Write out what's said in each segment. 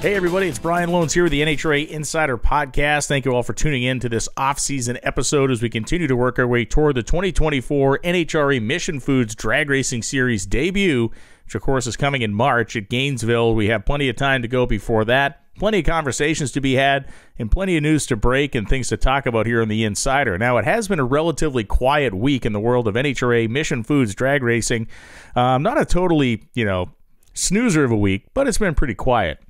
Hey, everybody, it's Brian Lohnes here with the NHRA Insider Podcast. Thank you all for tuning in to this off-season episode as we continue to work our way toward the 2024 NHRA Mission Foods Drag Racing Series debut, which, of course, is coming in March at Gainesville. We have plenty of time to go before that, plenty of conversations to be had, and plenty of news to break and things to talk about here on the Insider. Now, it has been a relatively quiet week in the world of NHRA Mission Foods Drag Racing. Um, not a totally, you know, snoozer of a week, but it's been pretty quiet.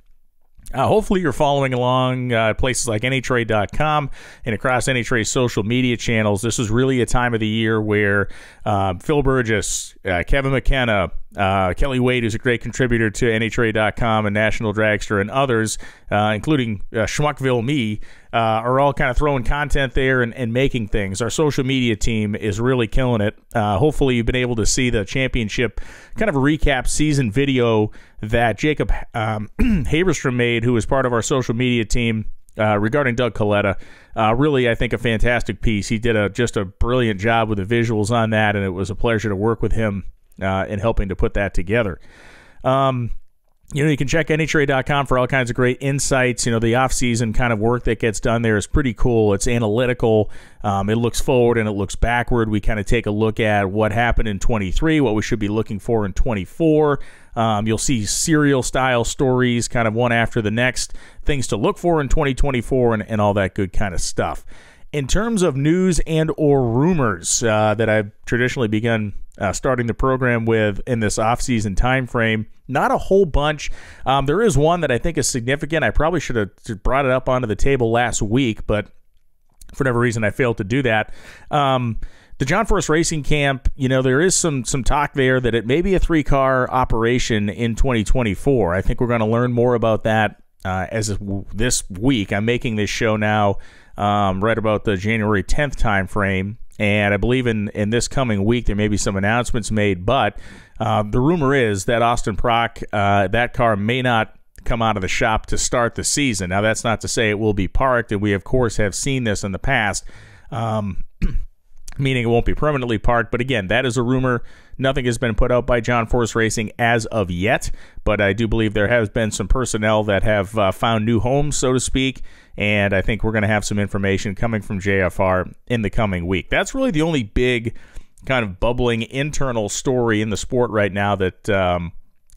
Uh, hopefully, you're following along uh, places like NHRA.com and across NHRA social media channels. This is really a time of the year where uh, Phil Burgess, uh, Kevin McKenna, uh, Kelly Wade, who's a great contributor to NHRA.com and National Dragster, and others, uh, including uh, Schmuckville Me, uh, are all kind of throwing content there and, and, making things. Our social media team is really killing it. Uh, hopefully, you've been able to see the championship kind of a recap season video that Jacob um, Haberstrom made, who was part of our social media team. Uh, regarding Doug Kalitta, uh, really, I think a fantastic piece. He did a just a brilliant job with the visuals on that, and it was a pleasure to work with him uh, in helping to put that together. Um, you know, you can check NHRA.com for all kinds of great insights. You know, the off-season kind of work that gets done there is pretty cool. It's analytical. Um, it looks forward and it looks backward. We kind of take a look at what happened in 23, what we should be looking for in 24. Um, you'll see serial style stories, kind of one after the next, things to look for in 2024, and, and all that good kind of stuff. In terms of news and or rumors uh, that I've traditionally begun uh, starting the program with in this offseason time frame. Not a whole bunch. Um, there is one that I think is significant. I probably should have brought it up onto the table last week, but for whatever reason, I failed to do that. Um, the John Force Racing Camp, you know, there is some some talk there that it may be a three car operation in 2024. I think we're going to learn more about that uh, as this week. I'm making this show now um, right about the January 10th time frame. And I believe in, in this coming week there may be some announcements made. But uh, the rumor is that Austin Prock, uh, that car may not come out of the shop to start the season. Now that's not to say it will be parked, and we of course have seen this in the past. Um, meaning it won't be permanently parked. But again, that is a rumor. Nothing has been put out by John Force Racing as of yet, but I do believe there has been some personnel that have uh, found new homes, so to speak, and I think we're going to have some information coming from JFR in the coming week. That's really the only big kind of bubbling internal story in the sport right now that um,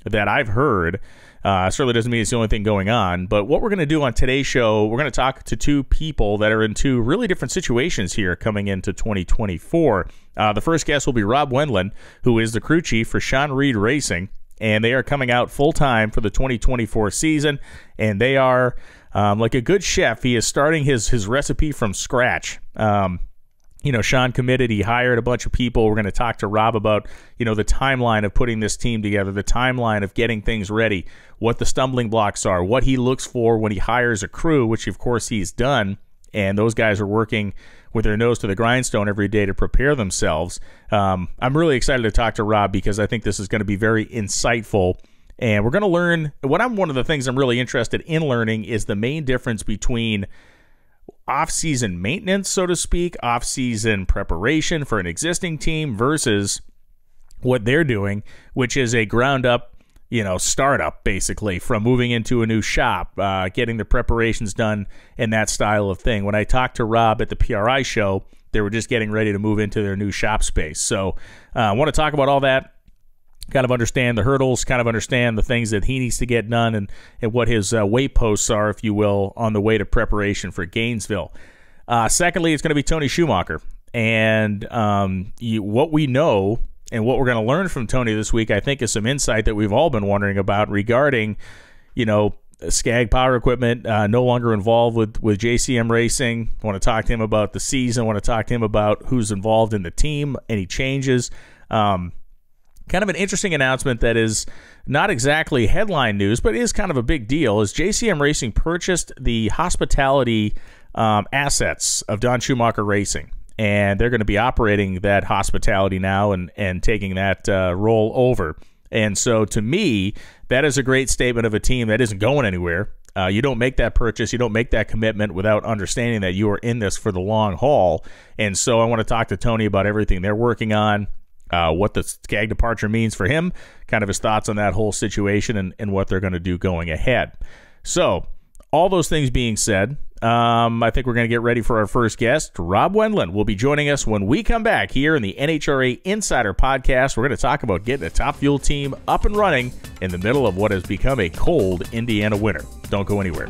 that I've heard. Uh, certainly doesn't mean it's the only thing going on. But what we're going to do on today's show, we're going to talk to two people that are in two really different situations here coming into 2024. Uh, the first guest will be Rob Wendland, who is the crew chief for Shawn Reed Racing, and they are coming out full time for the 2024 season, and they are um, like a good chef, he is starting his his recipe from scratch. Um, you know, Shawn committed. He hired a bunch of people. We're going to talk to Rob about, you know, the timeline of putting this team together, the timeline of getting things ready, what the stumbling blocks are, what he looks for when he hires a crew, which of course he's done. And those guys are working with their nose to the grindstone every day to prepare themselves. Um, I'm really excited to talk to Rob because I think this is going to be very insightful and we're going to learn what I'm one of the things I'm really interested in learning is the main difference between off-season maintenance, so to speak, off-season preparation for an existing team versus what they're doing, which is a ground up you know, startup basically from moving into a new shop, uh, getting the preparations done, and that style of thing. When I talked to Rob at the PRI show, they were just getting ready to move into their new shop space. So uh, I want to talk about all that kind of understand the hurdles, kind of understand the things that he needs to get done, and, and what his uh, wayposts are, if you will, on the way to preparation for Gainesville. Uh, secondly, it's going to be Tony Schumacher. And um, you, what we know and what we're going to learn from Tony this week, I think, is some insight that we've all been wondering about regarding, you know, SCAG Power Equipment uh, no longer involved with with JCM Racing. I want to talk to him about the season. I want to talk to him about who's involved in the team, any changes. Um, kind of an interesting announcement that is not exactly headline news, but is kind of a big deal. Is JCM Racing purchased the hospitality um, assets of Don Schumacher Racing, and they're going to be operating that hospitality now and and taking that uh, role over. And so, to me, that is a great statement of a team that isn't going anywhere. Uh, you don't make that purchase, you don't make that commitment without understanding that you are in this for the long haul. And so, I want to talk to Tony about everything they're working on, uh, what the SCAG departure means for him, kind of his thoughts on that whole situation and, and what they're going to do going ahead. So, all those things being said, um, I think we're going to get ready for our first guest. Rob Wendland will be joining us when we come back here in the NHRA Insider Podcast. We're going to talk about getting a top fuel team up and running in the middle of what has become a cold Indiana winter. Don't go anywhere.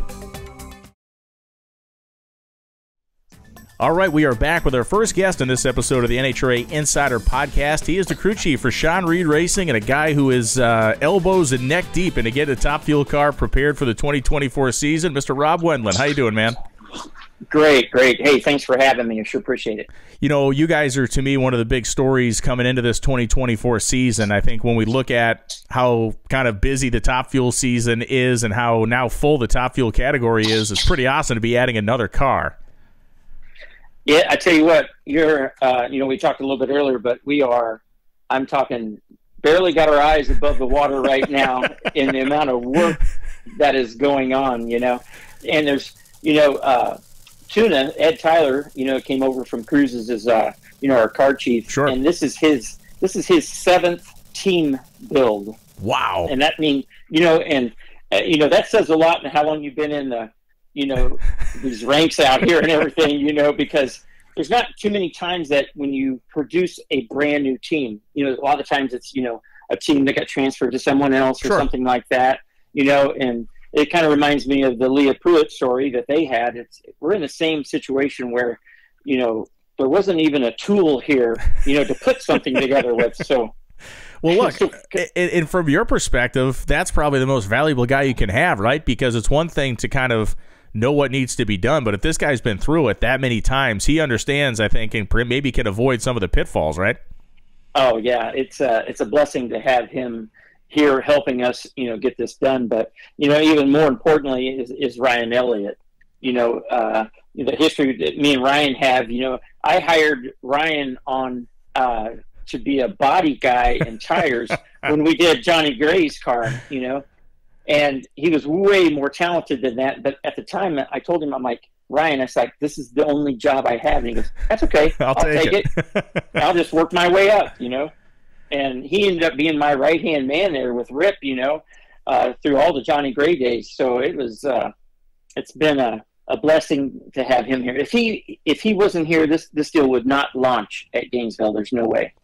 All right, we are back with our first guest in this episode of the NHRA Insider Podcast. He is the crew chief for Shawn Reed Racing and a guy who is uh, elbows and neck deep into getting a top fuel car prepared for the 2024 season. Mr. Rob Wendland, how you doing, man? Great, great. Hey, thanks for having me. I sure appreciate it. You know, you guys are to me one of the big stories coming into this 2024 season. I think when we look at how kind of busy the top fuel season is and how now full the top fuel category is, it's pretty awesome to be adding another car. Yeah, I tell you what, you're, uh, you know, we talked a little bit earlier, but we are, I'm talking, barely got our eyes above the water right now in the amount of work that is going on, you know. And there's, you know, uh, Tuna, Ed Tyler, you know, came over from Cruises as, uh, you know, our car chief. Sure. And this is his, this is his seventh team build. Wow. And that means, you know, and, uh, you know, that says a lot in how long you've been in the, you know these ranks out here and everything you know because there's not too many times that when you produce a brand new team you know a lot of times it's you know a team that got transferred to someone else or Sure. something like that you know and it kind of reminds me of the leah pruett story that they had it's we're in the same situation where you know there wasn't even a tool here you know to put something together with so Well, look, and, and from your perspective, that's probably the most valuable guy you can have, right? Because it's one thing to kind of know what needs to be done, but if this guy's been through it that many times, he understands, I think, and maybe can avoid some of the pitfalls, right? Oh yeah, it's a it's a blessing to have him here helping us, you know, get this done. But you know, even more importantly is, is Ryan Elliott. You know, uh, the history that me and Ryan have. You know, I hired Ryan on uh, to be a body guy and tires when we did Johnny Gray's car. You know, and he was way more talented than that. But at the time, I told him, I'm like. Ryan, I was like, "This is the only job I have," and he goes, "That's okay. I'll, take, it. I'll just work my way up, you know. And he ended up being my right hand man there with Rip, you know, uh, through all the Johnny Gray days. So it was, uh, it's been a, a blessing to have him here. If he if he wasn't here, this this deal would not launch at Gainesville. There's no way.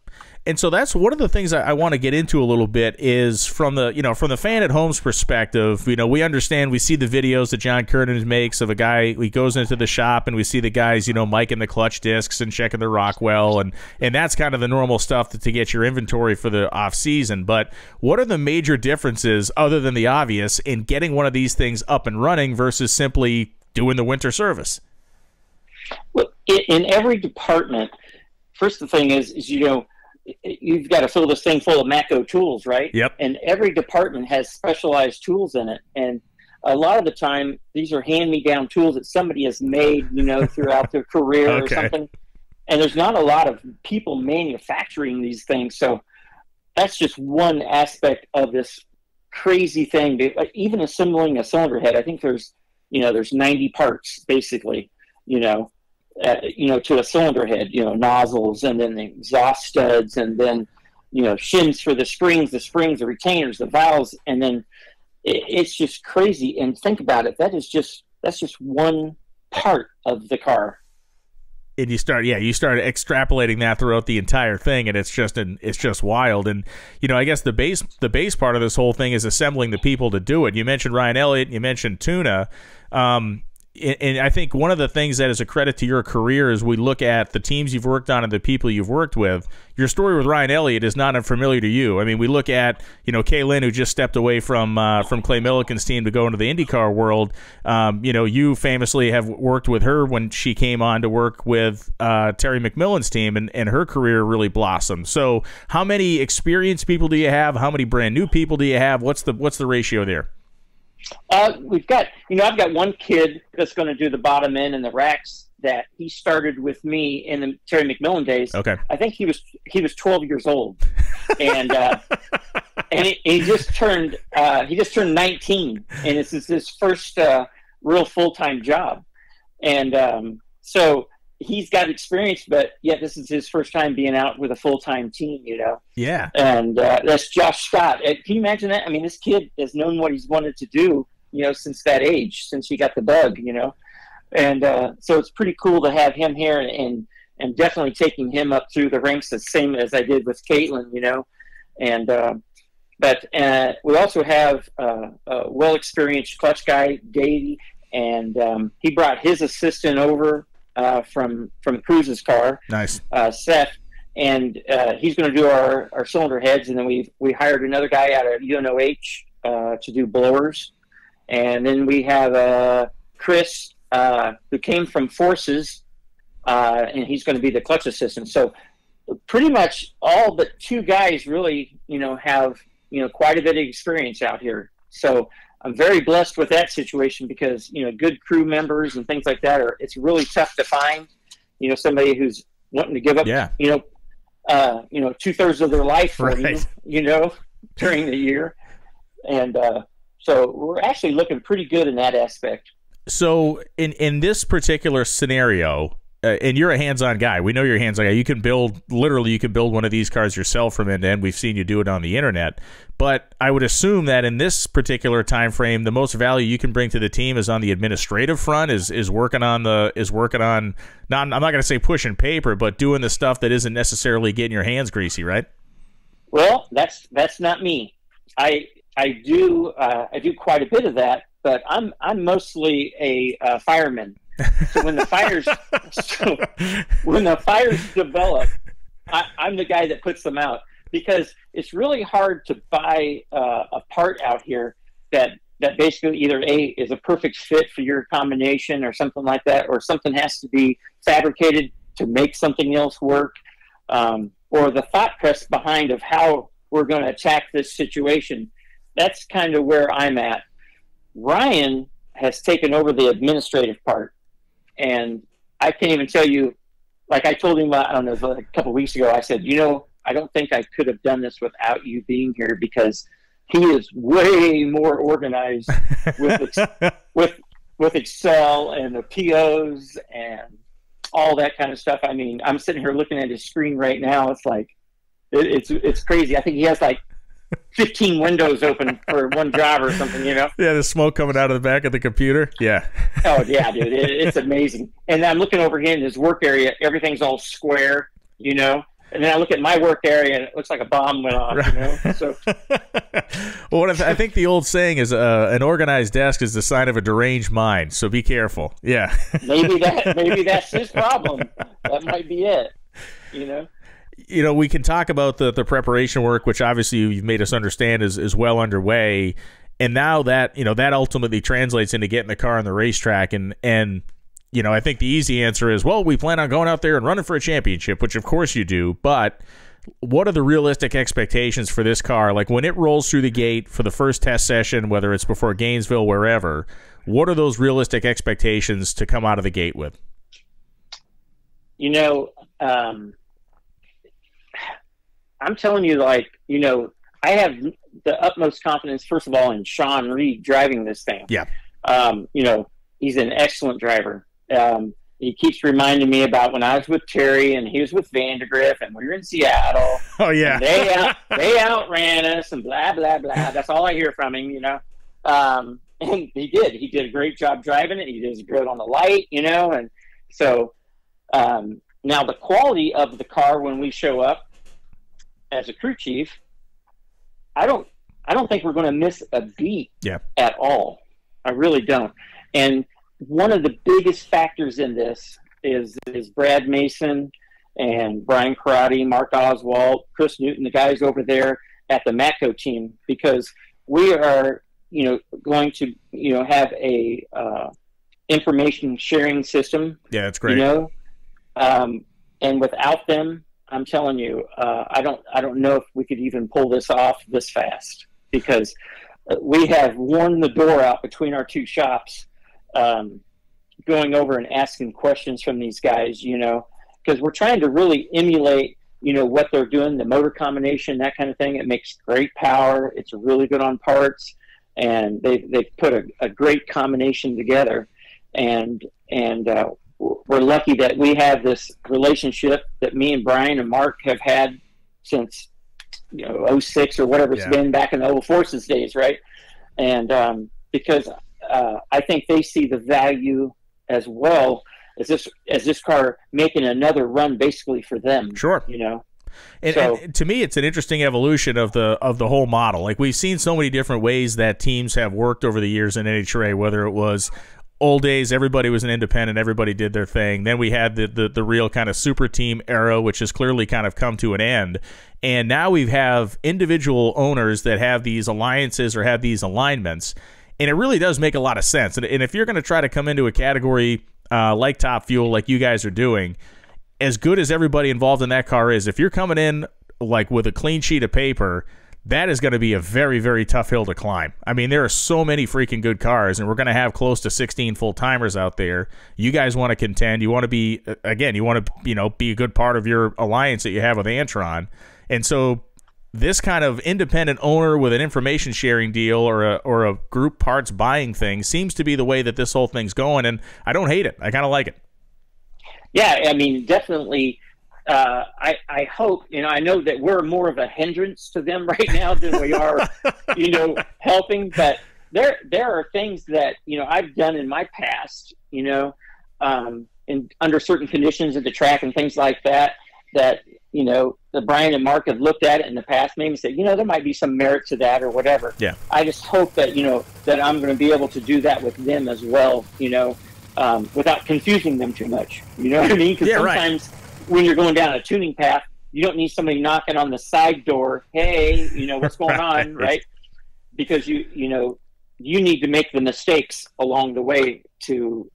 And so that's one of the things I, I want to get into a little bit is from the you know from the fan at home's perspective. You know, we understand we see the videos that John Curtin makes of a guy. He goes into the shop and we see the guys you know miking the clutch discs and checking the Rockwell and and that's kind of the normal stuff to, to get your inventory for the off season. But what are the major differences other than the obvious in getting one of these things up and running versus simply doing the winter service? Well, in, in every department, first the thing is is you know you've got to fill this thing full of Matco tools, right? Yep. And every department has specialized tools in it, and a lot of the time these are hand-me-down tools that somebody has made, you know, throughout their career Okay. or something. And there's not a lot of people manufacturing these things, so that's just one aspect of this crazy thing. Even assembling a cylinder head, I think there's, you know, there's 90 parts basically, you know, uh, you know, to a cylinder head, you know, nozzles and then the exhaust studs and then, you know, shims for the springs, the springs, the retainers, the valves, and then it, it's just crazy. And think about it, that is just that's just one part of the car. and you start yeah you start extrapolating that throughout the entire thing and it's just an it's just wild. And you know i guess the base the base part of this whole thing is assembling the people to do it. You mentioned ryan elliott you mentioned tuna. Um and I think one of the things that is a credit to your career is we look at the teams you've worked on and the people you've worked with. Your story with Ryan Elliott is not unfamiliar to you. I mean, we look at you know Kay Lynn, who just stepped away from uh, from Clay Millican's team to go into the IndyCar world. Um, you know, you famously have worked with her when she came on to work with uh, Terry McMillen's team, and, and her career really blossomed. So, how many experienced people do you have? How many brand new people do you have? What's the what's the ratio there? Uh, we've got, you know, I've got one kid that's going to do the bottom end and the racks that he started with me in the Terry McMillen days. Okay. I think he was he was 12 years old, and uh, and he, he just turned uh, he just turned 19, and this is his first uh, real full time job, and um, so he's got experience, but yet this is his first time being out with a full time team, you know Yeah. and uh, that's Josh Scott. Can you imagine that? I mean, this kid has known what he's wanted to do you know, since that age, since he got the bug, you know, and uh, so it's pretty cool to have him here and, and and definitely taking him up through the ranks the same as I did with Caitlin, you know, and uh, but uh, we also have uh, a well experienced clutch guy, Davey, and um, he brought his assistant over uh, from from Cruz's car, nice uh, Seth, and uh, he's going to do our, our cylinder heads, and then we we hired another guy out of UNOH uh, to do blowers, and then we have Chris who came from Forces uh, and he's going to be the clutch assistant. So pretty much all but two guys really, you know, have you know quite a bit of experience out here. So I'm very blessed with that situation because you know good crew members and things like that are it's really tough to find. You know, somebody who's wanting to give up, yeah. you know, uh, you know, two thirds of their life for right. you, you know, during the year, and uh, so we're actually looking pretty good in that aspect. So in in this particular scenario, uh, and you're a hands-on guy. We know you're a hands-on guy. You can build literally, you can build one of these cars yourself from end to end. We've seen you do it on the internet. But I would assume that in this particular time frame, the most value you can bring to the team is on the administrative front. Is is working on the is working on not. I'm not going to say pushing paper, but doing the stuff that isn't necessarily getting your hands greasy, right? Well, that's that's not me. I I do uh, I do quite a bit of that, but I'm I'm mostly a uh, fireman. So when the fires, so when the fires develop, I, am the guy that puts them out because it's really hard to buy uh, a part out here that that basically either a is a perfect fit for your combination or something like that, or something has to be fabricated to make something else work, um, or the thought press behind of how we're going to attack this situation. That's kind of where I'm at. Ryan has taken over the administrative part and I can't even tell you. Like I told him, uh, I don't know, a couple weeks ago. I said, you know, I don't think I could have done this without you being here because he is way more organized with with with Excel and the POs and all that kind of stuff. I mean, I'm sitting here looking at his screen right now. It's like it, it's it's crazy. I think he has like 15 windows open for one job or something, you know? Yeah, the smoke coming out of the back of the computer. Yeah. oh, yeah, dude. It, it's amazing. And I'm looking over here in his work area. Everything's all square, you know? And then I look at my work area and it looks like a bomb went off, you know? So. well, I think the old saying is uh, an organized desk is the sign of a deranged mind. So be careful. Yeah. maybe that, maybe that's his problem. That might be it, you know? You know, we can talk about the the preparation work, which obviously you've made us understand is is well underway, and now that you know that ultimately translates into getting the car on the racetrack, and and you know, I think the easy answer is, well, we plan on going out there and running for a championship, which of course you do, but what are the realistic expectations for this car? Like when it rolls through the gate for the first test session, whether it's before Gainesville, wherever, what are those realistic expectations to come out of the gate with? You know, um, I'm telling you, like, you know, I have the utmost confidence, first of all, in Shawn Reed driving this thing. Yeah. Um, you know, he's an excellent driver. Um, he keeps reminding me about when I was with Terry and he was with Vandergriff and we were in Seattle. Oh yeah. they out, they outran us and blah blah blah. That's all I hear from him, you know. Um, and he did. He did a great job driving it. He did good on the light, you know. And so um, now the quality of the car when we show up as a crew chief, I don't I don't think we're going to miss a beat yeah. at all. I really don't. And one of the biggest factors in this is is Brad Mason and Brian Corradi, Mark Oswald, Chris Newton, the guys over there at the Matco team, because we are, you know, going to, you know, have a uh, information sharing system. Yeah, that's great. You know, um, and without them, I'm telling you, uh, I don't I don't know if we could even pull this off this fast because uh, we have worn the door out between our two shops, um, going over and asking questions from these guys. You know, because we're trying to really emulate you know what they're doing, the motor combination, that kind of thing. It makes great power. It's really good on parts, and they they've put a, a great combination together, and and uh, we're lucky that we have this relationship that me and Brian and Mark have had since you know 06 or whatever it's yeah. been back in the old forces days, right? And um, because uh, I think they see the value as well as this as this car making another run basically for them. Sure, you know. And, so, and, to me, it's an interesting evolution of the of the whole model. Like we've seen so many different ways that teams have worked over the years in NHRA, whether it was old days, everybody was an independent, everybody did their thing. Then we had the, the, the real kind of super team era, which has clearly kind of come to an end. And now we have individual owners that have these alliances or have these alignments. And it really does make a lot of sense. And, and if you're going to try to come into a category uh, like Top Fuel, like you guys are doing, as good as everybody involved in that car is, if you're coming in like with a clean sheet of paper that is going to be a very, very tough hill to climb. I mean, there are so many freaking good cars, and we're going to have close to 16 full timers out there. You guys want to contend. You want to be, uh, again, you want to, you know, be a good part of your alliance that you have with Antron. And so this kind of independent owner with an information sharing deal or a, or a group parts buying thing seems to be the way that this whole thing's going. And I don't hate it. I kind of like it. Yeah, I mean, definitely uh, I, I hope, you know, I know that we're more of a hindrance to them right now than we are, you know, helping. But there, there are things that you know I've done in my past, you know, um, in under certain conditions at the track and things like that. That you know, the Brian and Mark have looked at it in the past, maybe said, you know, there might be some merit to that or whatever. Yeah. I just hope that you know that I'm going to be able to do that with them as well, you know, um, without confusing them too much. You know what I mean? Because yeah, sometimes. Right when you're going down a tuning path, you don't need somebody knocking on the side door. Hey, you know what's going on, right? Because you you know you need to make the mistakes along the way to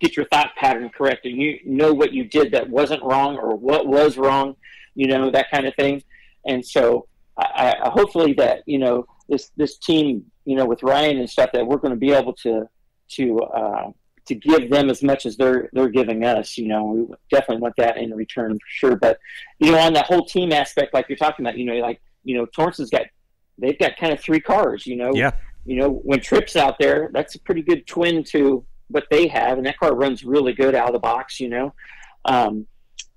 get your thought pattern correct, and you know what you did that wasn't wrong or what was wrong, you know that kind of thing. And so, I, I hopefully that you know this this team, you know, with Ryan and stuff, that we're going to be able to to uh, to give them as much as they're they're giving us. You know, we definitely want that in return for sure. But you know, on that whole team aspect, like you're talking about, you know, like you know, Torrence has got they've got kind of three cars. You know, yeah. You know, when Tripp's out there, that's a pretty good twin to what they have, and that car runs really good out of the box. You know, um,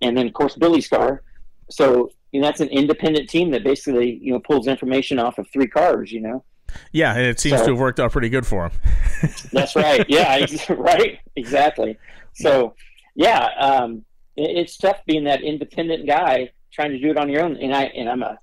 and then of course Billy's car. So you know, that's an independent team that basically you know pulls information off of three cars. You know. Yeah, and it seems so, to have worked out pretty good for him. that's right. Yeah, right. Exactly. So, yeah, um, it, it's tough being that independent guy trying to do it on your own. And I and I'm a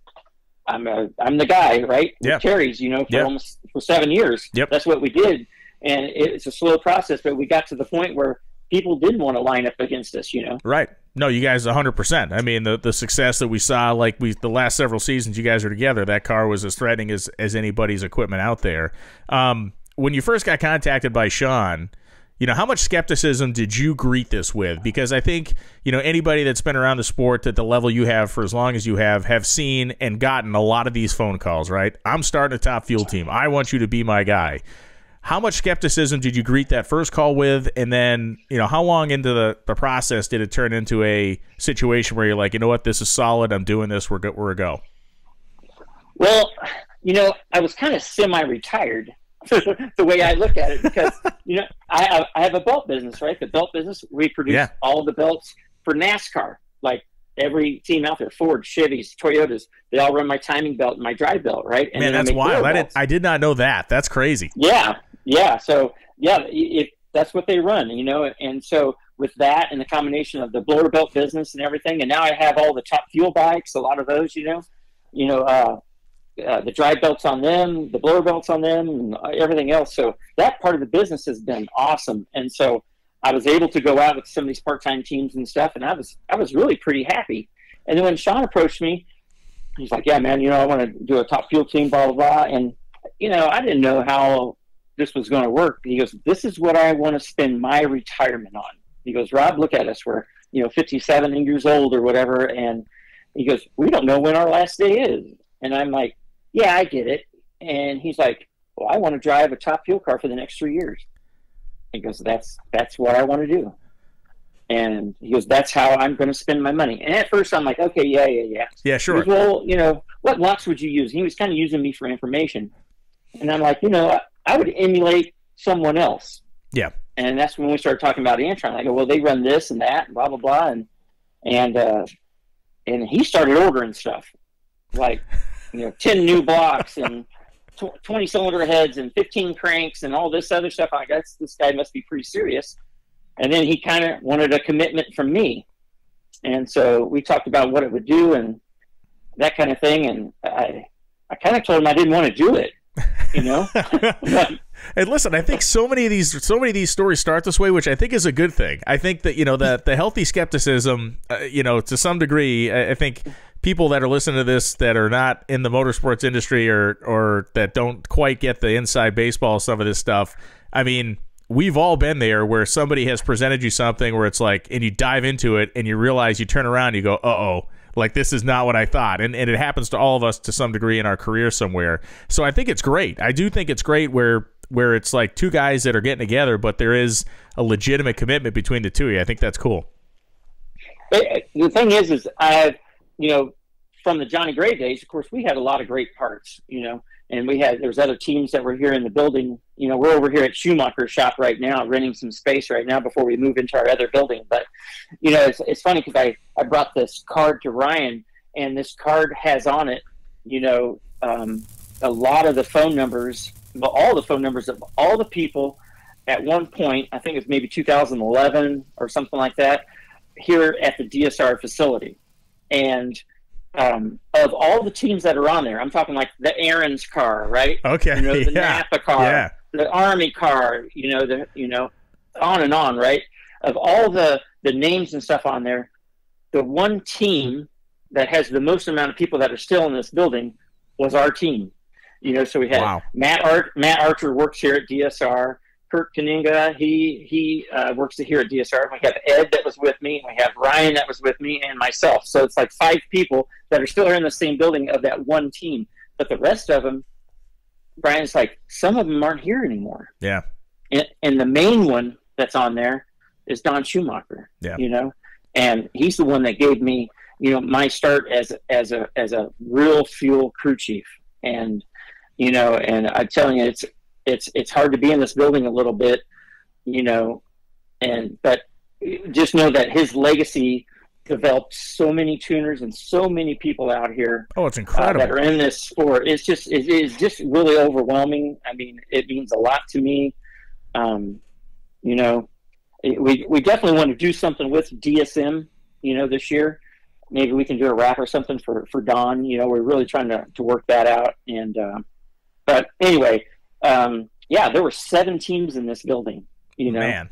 I'm a I'm the guy, right? Yeah. Carries, you know, for yep. almost for seven years. Yep. That's what we did, and it's a slow process, but we got to the point where people didn't want to line up against us, you know. Right. No, you guys 100%. I mean, the the success that we saw like we the last several seasons you guys are together, that car was as threatening as as anybody's equipment out there. Um, when you first got contacted by Shawn, you know, how much skepticism did you greet this with? Because I think, you know, anybody that's been around the sport at the level you have for as long as you have have seen and gotten a lot of these phone calls, right? I'm starting a top fuel team. I want you to be my guy. How much skepticism did you greet that first call with? And then, you know, how long into the, the process did it turn into a situation where you're like, you know what, this is solid. I'm doing this. We're, good we're a go. Well, you know, I was kind of semi retired the way I look at it because, you know, I have, I have a belt business, right? The belt business, we produce yeah. all the belts for NASCAR. Like every team out there, Ford, Chevys, Toyotas, they all run my timing belt and my drive belt, right? And Man, that's wild. I did, I did not know that. That's crazy. Yeah. Yeah. So yeah, it, that's what they run, you know. And so with that and the combination of the blower belt business and everything, and now I have all the top fuel bikes, a lot of those, you know, you know, uh, uh, the dry belts on them, the blower belts on them, and everything else. So that part of the business has been awesome. And so I was able to go out with some of these part-time teams and stuff, and I was I was really pretty happy. And then when Shawn approached me, he's like, "Yeah, man, you know, I want to do a top fuel team, blah blah blah." And you know, I didn't know how this was going to work. He goes, "This is what I want to spend my retirement on." He goes, "Rob, look at us. We're you know 57 years old or whatever." And he goes, "We don't know when our last day is." And I'm like, "Yeah, I get it." And he's like, "Well, I want to drive a top fuel car for the next three years." He goes, "That's that's what I want to do." And he goes, "That's how I'm going to spend my money." And at first, I'm like, "Okay, yeah, yeah, yeah." Yeah, sure. Goes, well, you know, what locks would you use? He was kind of using me for information, and I'm like, you know, I would emulate someone else. Yeah. And that's when we started talking about Antron. I go, well, they run this and that, and blah blah blah, and and uh, and he started ordering stuff like you know ten new blocks and tw- 20 cylinder heads and 15 cranks and all this other stuff. I guess this guy must be pretty serious. And then he kind of wanted a commitment from me. And so we talked about what it would do and that kind of thing. And I, I kind of told him I didn't want to do it, you know. and listen, I think so many of these, so many of these stories start this way, which I think is a good thing. I think that you know that the healthy skepticism, uh, you know, to some degree, I, I think people that are listening to this that are not in the motorsports industry or or that don't quite get the inside baseball some of this stuff. I mean, we've all been there where somebody has presented you something where it's like, and you dive into it and you realize you turn around and you go, uh oh, like this is not what I thought. And, and it happens to all of us to some degree in our career somewhere. So I think it's great. I do think it's great where where it's like two guys that are getting together, but there is a legitimate commitment between the two. I think that's cool. Uh, the thing is, is I've, you know, from the Johnny Gray days, of course, we had a lot of great parts, you know, and we had there's other teams that were here in the building. You know, we're over here at Schumacher's shop right now, renting some space right now before we move into our other building. But you know, it's, it's funny because I I brought this card to Ryan, and this card has on it, you know, um, a lot of the phone numbers, well, all the phone numbers of all the people at one point. I think it's maybe 2011 or something like that, here at the DSR facility, and um, of all the teams that are on there, I'm talking like the Aaron's car, right? Okay. You know, the yeah. Napa car, Yeah. the Army car, you know, the you know, on and on, right? Of all the the names and stuff on there, the one team that has the most amount of people that are still in this building was our team. You know, so we had Wow. Matt Art, Matt Archer works here at DSR. Kurt Kaninga, he he uh, works here at DSR. We have Ed that was with me, we have Ryan that was with me, and myself. So it's like five people that are still here in the same building of that one team. But the rest of them, Brian's like, some of them aren't here anymore. Yeah. And, and the main one that's on there is Don Schumacher. Yeah. You know, and he's the one that gave me, you know, my start as as a as a real fuel crew chief. And you know, and I'm telling you, it's it's it's hard to be in this building a little bit, you know, and but just know that his legacy developed so many tuners and so many people out here Oh, it's uh, incredible. that are in this sport. It's just it is just really overwhelming. I mean, it means a lot to me. Um, you know, it- we we definitely want to do something with DSM. You know, this year, maybe we can do a wrap or something for for Don. You know, we're really trying to to work that out. And uh, but anyway, um, yeah, there were seven teams in this building. You know, Man.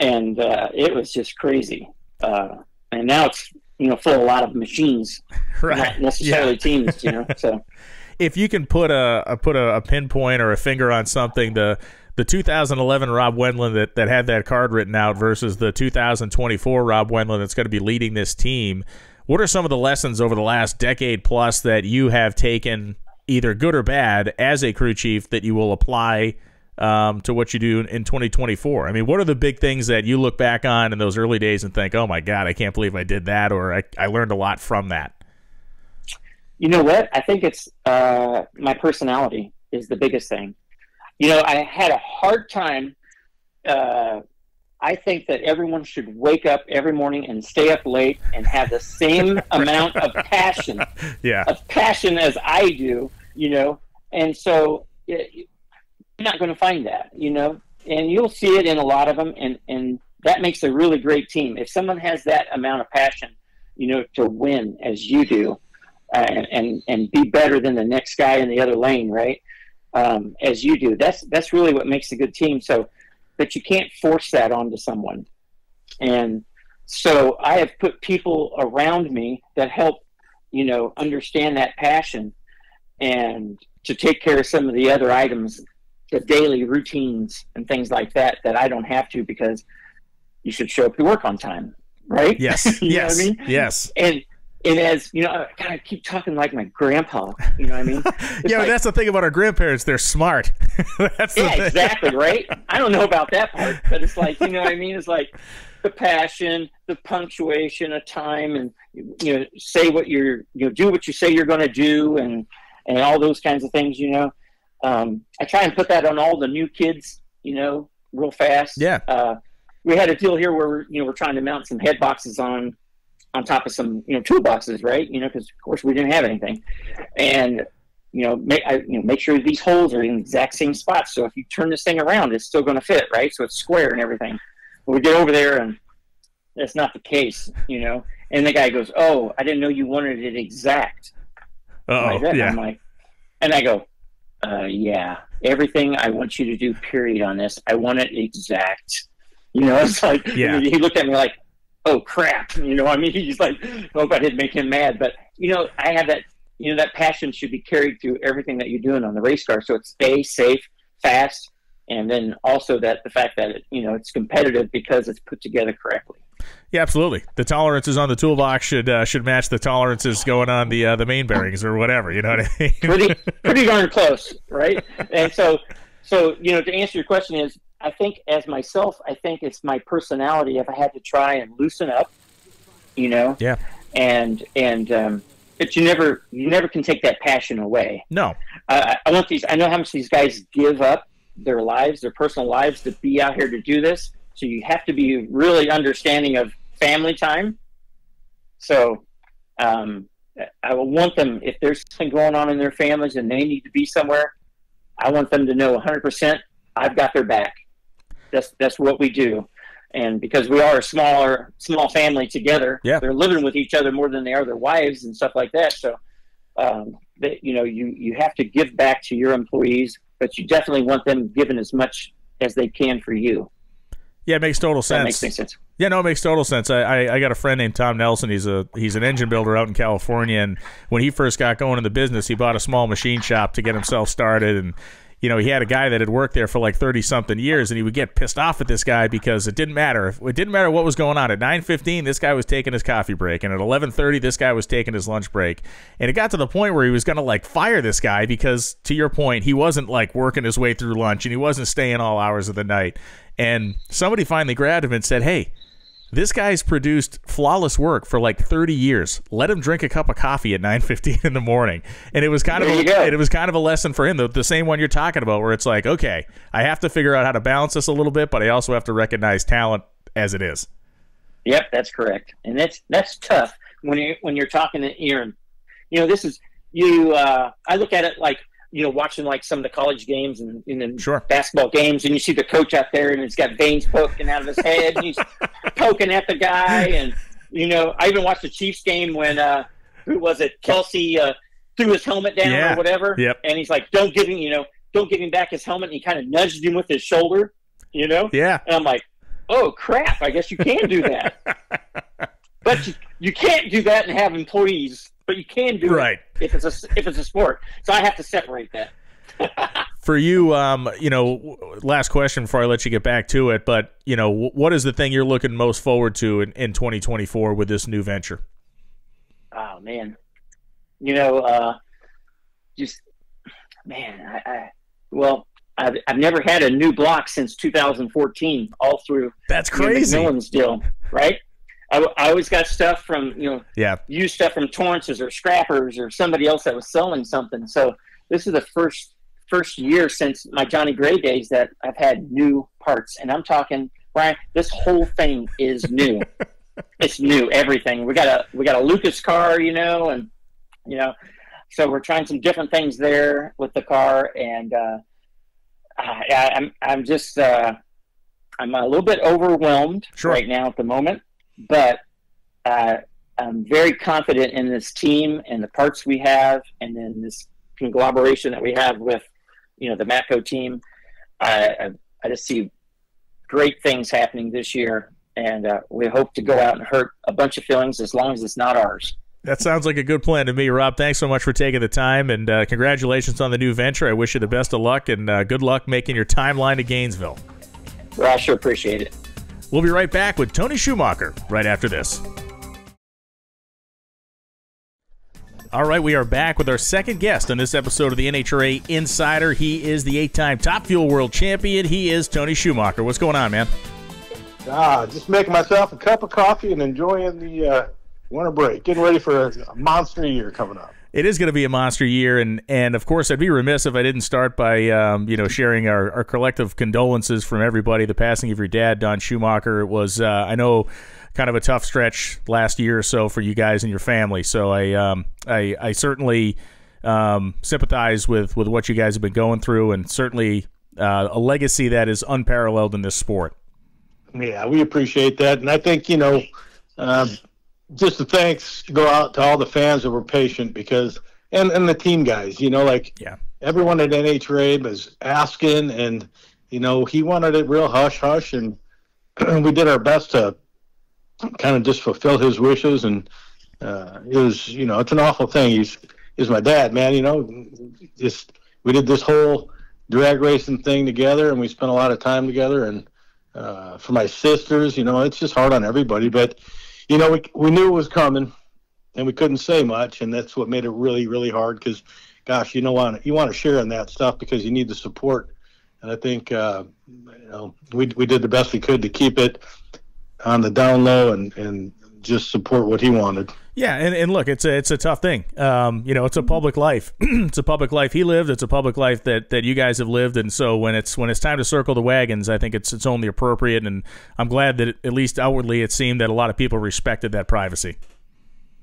and uh, it was just crazy. Uh, and now it's you know full of a lot of machines, Right. not necessarily Yeah. teams. You know, so. if you can put a, a put a, a pinpoint or a finger on something, the the 2011 Rob Wendland that, that had that card written out versus the 2024 Rob Wendland that's going to be leading this team. What are some of the lessons over the last decade plus that you have taken, either good or bad, as a crew chief that you will apply um, to what you do in 2024? I mean, what are the big things that you look back on in those early days and think, oh my God, I can't believe I did that, or I, I learned a lot from that? You know what? I think it's uh, my personality is the biggest thing. You know, I had a hard time. Uh, I think that everyone should wake up every morning and stay up late and have the same amount of passion, Yeah. of passion as I do. You know, and so it, you're not going to find that. You know, and you'll see it in a lot of them, and and that makes a really great team. If someone has that amount of passion, you know, to win as you do, uh, and, and and be better than the next guy in the other lane, right? Um, as you do, that's that's really what makes a good team. So, but you can't force that onto someone. And so I have put people around me that help, you know, understand that passion and to take care of some of the other items, the daily routines and things like that that I don't have to because you should show up to work on time, right? Yes. You know what yes. I mean? Yes. and and as you know, I kind of keep talking like my grandpa. You know what I mean? Yeah, but like- that's the thing about our grandparents. They're smart. that's yeah, exactly, right? I don't know about that part, but it's like, you know what I mean? It's like the passion, the punctuation of time, and you know, say what you're, you know, do what you say you're going to do, and and all those kinds of things. You know, um, I try and put that on all the new kids. You know, real fast. Yeah. Uh, we had a deal here where we're, you know we're trying to mount some head boxes on on top of some you know toolboxes, right? You know, because of course we didn't have anything, and you know, make I, you know make sure these holes are in the exact same spots. So if you turn this thing around, it's still going to fit, right? So it's square and everything. But we get over there and that's not the case, you know. And the guy goes, "Oh, I didn't know you wanted it exact." Oh, like yeah. I'm like, and I go, uh, "Yeah, everything I want you to do, period, on this, I want it exact." You know, it's like Yeah. he looked at me like, "Oh crap," you know. I mean, he's like, "Hope I didn't make him mad," but you know, I have that. You know, that passion should be carried through everything that you're doing on the race car. So it's stay safe, fast, and then also that the fact that it, you know it's competitive because it's put together correctly. Yeah, absolutely. The tolerances on the toolbox should uh, should match the tolerances going on the uh, the main bearings or whatever. You know what I mean? pretty pretty darn close, right? And so, so you know, to answer your question is, I think as myself, I think it's my personality. If I had to try and loosen up, you know, yeah. and and um, but you never you never can take that passion away. No. I, I want these. I know how much these guys give up their lives, their personal lives, to be out here to do this. So you have to be really understanding of family time. So um, I will want them if there's something going on in their families and they need to be somewhere. I want them to know 100%. I've got their back. That's that's what we do, and because we are a smaller small family together, Yeah. they're living with each other more than they are their wives and stuff like that. So um, that you know you you have to give back to your employees, but you definitely want them given as much as they can for you. Yeah, it makes total If that sense. makes sense. Yeah, no, it makes total sense. I, I, I got a friend named Tom Nelson. He's a he's an engine builder out in California, and when he first got going in the business, he bought a small machine shop to get himself started. And you know, he had a guy that had worked there for like thirty something years, and he would get pissed off at this guy because it didn't matter. It didn't matter what was going on. At nine fifteen, this guy was taking his coffee break, and at eleven thirty, this guy was taking his lunch break. And it got to the point where he was going to like fire this guy because, to your point, he wasn't like working his way through lunch, and he wasn't staying all hours of the night. And somebody finally grabbed him and said, "Hey." This guy's produced flawless work for like 30 years. Let him drink a cup of coffee at 9:15 in the morning. And it was kind There of a, it was kind of a lesson for him, the, the same one you're talking about where it's like, okay, I have to figure out how to balance this a little bit, but I also have to recognize talent as it is. Yep, that's correct, and that's that's tough when you when you're talking to Aaron. You know, this is you. Uh, I look at it like you know, watching like some of the college games and, and then Sure. basketball games, and you see the coach out there, and he's got veins poking out of his head, and he's poking at the guy, and you know, I even watched the Chiefs game when uh, who was it, Kelce uh, threw his helmet down Yeah. or whatever, Yep. and he's like, "Don't give him," you know, "Don't give him back his helmet," and he kind of nudged him with his shoulder, you know, Yeah. and I'm like, oh crap, I guess you can do that. but you, you can't do that and have employees, but you can do Right. it if it's a if it's a sport. So I have to separate that. For you, um, you know, last question before I let you get back to it, but you know, what is the thing you're looking most forward to in, in 2024 with this new venture? Oh man, you know, uh, just man, I, I well, I've I've never had a new block since 2014, all through That's you know, crazy. McMillen's deal, right? I, I always got stuff from you know Yeah. used stuff from Torrence's or Scrappers or somebody else that was selling something. So this is the first first year since my Johnny Gray days that I've had new parts, and I'm talking Brian. This whole thing is new. it's new, everything. We got a we got a Lucas car, you know, and you know, so we're trying some different things there with the car, and uh, I, I'm I'm just uh, I'm a little bit overwhelmed Sure. right now at the moment, but uh, I'm very confident in this team and the parts we have, and then this conglomeration that we have with, you know, the Matco team. I, I, I just see great things happening this year, and uh, we hope to go out and hurt a bunch of feelings as long as it's not ours. That sounds like a good plan to me, Rob. Thanks so much for taking the time, and uh, congratulations on the new venture. I wish you the best of luck, and uh, good luck making your timeline to Gainesville. Well, I sure appreciate it. We'll be right back with Tony Schumacher right after this. All right, we are back with our second guest on this episode of the NHRA Insider. He is the eight time Top Fuel World Champion. He is Tony Schumacher. What's going on, man? Ah, just making myself a cup of coffee and enjoying the uh, winter break. Getting ready for a monster year coming up. It is going to be a monster year, and and of course, I'd be remiss if I didn't start by um, you know sharing our, our collective condolences from everybody. The passing of your dad, Don Schumacher. Was uh, I know kind of a tough stretch last year or so for you guys and your family. So I um, I, I certainly um, sympathize with with what you guys have been going through, and certainly uh, a legacy that is unparalleled in this sport. Yeah, we appreciate that, and I think you know, uh, just the thanks go out to all the fans that were patient because, and and the team guys, you know, like yeah, everyone at NHRA was asking, and you know, he wanted it real hush hush, and we did our best to kind of just fulfill his wishes, and uh, it was, you know, it's an awful thing. He's he's my dad, man. You know, just we did this whole drag racing thing together, and we spent a lot of time together, and uh, for my sisters, you know, it's just hard on everybody. But you know, we we knew it was coming, and we couldn't say much, and that's what made it really really hard. Because, gosh, you know, want you want to share in that stuff because you need the support, and I think uh, you know we we did the best we could to keep it on the down low and and just support what he wanted. Yeah, and, and look, it's a it's a tough thing. Um, you know, it's a public life. it's a public life he lived. It's a public life that, that you guys have lived. And so when it's when it's time to circle the wagons, I think it's it's only appropriate. And I'm glad that it, at least outwardly it seemed that a lot of people respected that privacy.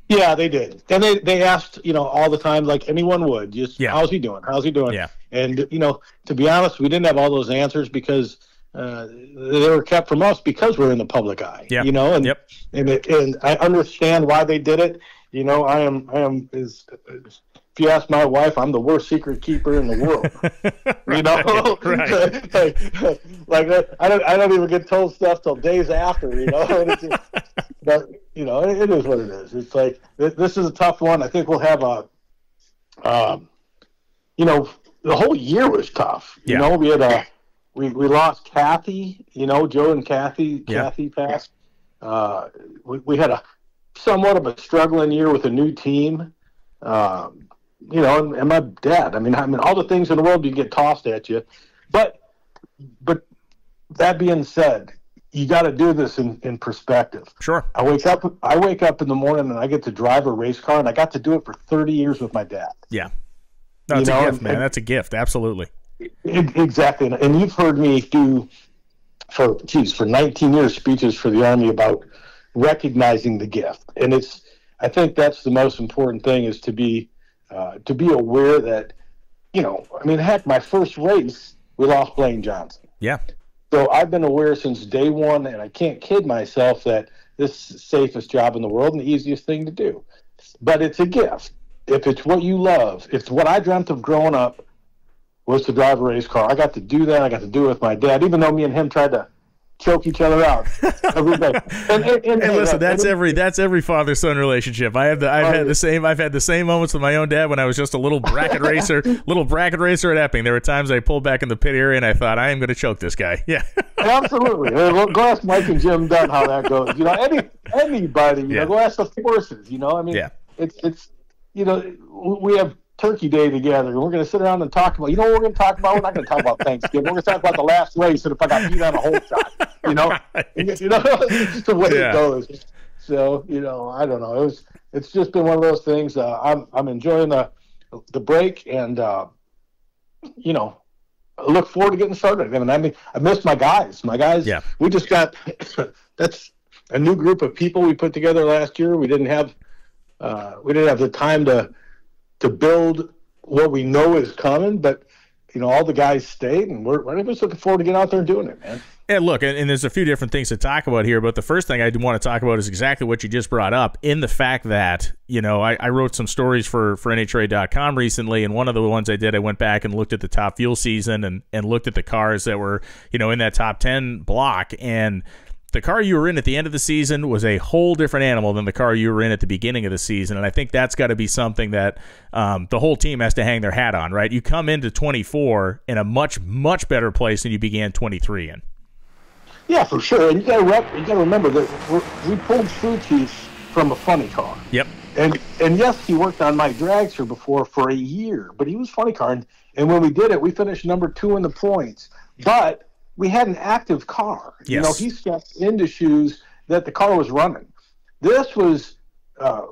Yeah, they did, and they they asked you know all the time like anyone would. Just Yeah. how's he doing? How's he doing? Yeah. And you know, to be honest, we didn't have all those answers because uh, they were kept from us because we're in the public eye. Yeah. You know, and Yep. and it, and I understand why they did it. You know, I am I am is. if you ask my wife, I'm the worst secret keeper in the world. you know, right. like, like I don't I don't even get told stuff till days after. You know, just, but you know it, it is what it is. It's like th- this is a tough one. I think we'll have a, um, you know, the whole year was tough. You Yeah. know, we had a we we lost Kathy. You know, Joe and Kathy. Yeah. Kathy passed. Uh, we we had a somewhat of a struggling year with a new team. Um, you know, and, and my dad. I mean, I mean, all the things in the world you get tossed at you, but but that being said, you got to do this in, in perspective. Sure. I wake up. I wake up in the morning and I get to drive a race car, and I got to do it for thirty years with my dad. Yeah. No, a gift, man. and- That's a gift. Absolutely. Exactly, and- and you've heard me do for geez for 19 years speeches for the army about recognizing the gift, and it's I think that's the most important thing is to be uh, to be aware that you know I mean heck my first race we lost Blaine Johnson, Yeah. so I've been aware since day one, and I can't kid myself that this is the safest job in the world and the easiest thing to do, but it's a gift. If it's what you love, if it's what I dreamt of growing up was to drive a race car. I got to do that. I got to do it with my dad, even though me and him tried to choke each other out every day. And, and, and, And listen, that's every that's every father son relationship. I have the I've had the same I've had the same moments with my own dad when I was just a little bracket racer, little bracket racer at Epping. There were times I pulled back in the pit area and I thought I am going to choke this guy. Yeah. Absolutely. Well, go ask Mike and Jim Dunn how that goes. You know, any anybody. You Yeah. know, go ask the forces. You know, I mean, Yeah. it's it's you know we have Turkey Day together, and we're going to sit around and talk about. You know what we're going to talk about? We're not going to talk about Thanksgiving. We're going to talk about the last race and if I got beat on a hole shot. You know, you know, it's just the way Yeah. it goes. So you know, I don't know. It was. It's just been one of those things. Uh, I'm I'm enjoying the the break, and uh, you know, I look forward to getting started. I mean, I mean, I miss my guys. My guys. Yeah. We just got. that's a new group of people we put together last year. We didn't have. Uh, we didn't have the time to to build what we know is coming, but you know, all the guys stayed, and we're, we're just looking forward to getting out there and doing it, man. And look, and, and there's a few different things to talk about here, but the first thing I want to talk about is exactly what you just brought up in the fact that, you know, I, I wrote some stories for, for NHRA.com recently, and one of the ones I did, I went back and looked at the top fuel season and, and looked at the cars that were, you know, in that top 10 block. And the car you were in at the end of the season was a whole different animal than the car you were in at the beginning of the season. And I think that's got to be something that um, the whole team has to hang their hat on, right? You come into 24 in a much, much better place than you began 23 in. Yeah, for sure. And you got to rep, you got to remember that we're, we pulled Fruities from a funny car. Yep. And and yes, he worked on my dragster before for a year, but he was funny car. And, and when we did it, we finished number two in the points. But we had an active car. Yes. You know, he stepped into shoes that the car was running. This was, uh,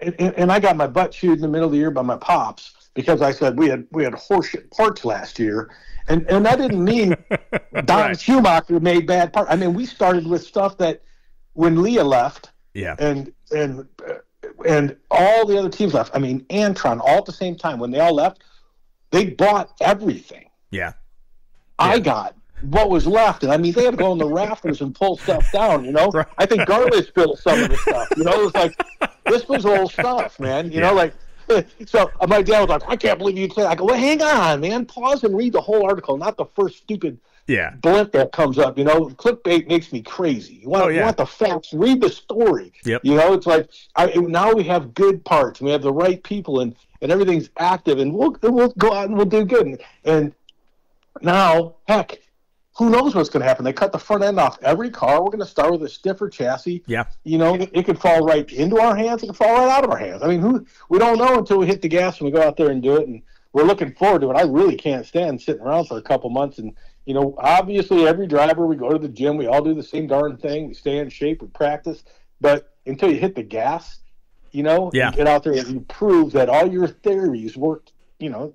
and, and I got my butt chewed in the middle of the year by my pops because I said we had we had horseshit parts last year, and and that didn't mean Don Right. Schumacher made bad parts. I mean, we started with stuff that when Leah left, Yeah. and and uh, and all the other teams left. I mean, Antron all at the same time. When they all left, they bought everything. Yeah. I got what was left, and I mean, they had to go in the rafters and pull stuff down. You know, Right. I think Garlits built some of the stuff. You know, it was like this was old stuff, man. You Yeah. know, like. So uh, my dad was like, "I can't believe you said." I go, "Well, hang on, man. Pause and read the whole article, not the first stupid Yeah. blimp that comes up. You know, clickbait makes me crazy. You want, Oh, yeah. you want the facts. Read the story. Yep. You know, it's like I, now we have good parts. We have the right people, and and everything's active, and we'll we'll go out and we'll do good. And, and now, heck, who knows what's going to happen? They cut the front end off every car. We're going to start with a stiffer chassis. Yeah. You know, it, it could fall right into our hands. It could fall right out of our hands. I mean, who we don't know until we hit the gas and we go out there and do it. And we're looking forward to it. I really can't stand sitting around for a couple months. And you know, obviously, every driver we go to the gym, we all do the same darn thing. We stay in shape, we practice. But until you hit the gas, you know, Yeah. you get out there and you prove that all your theories worked. You know,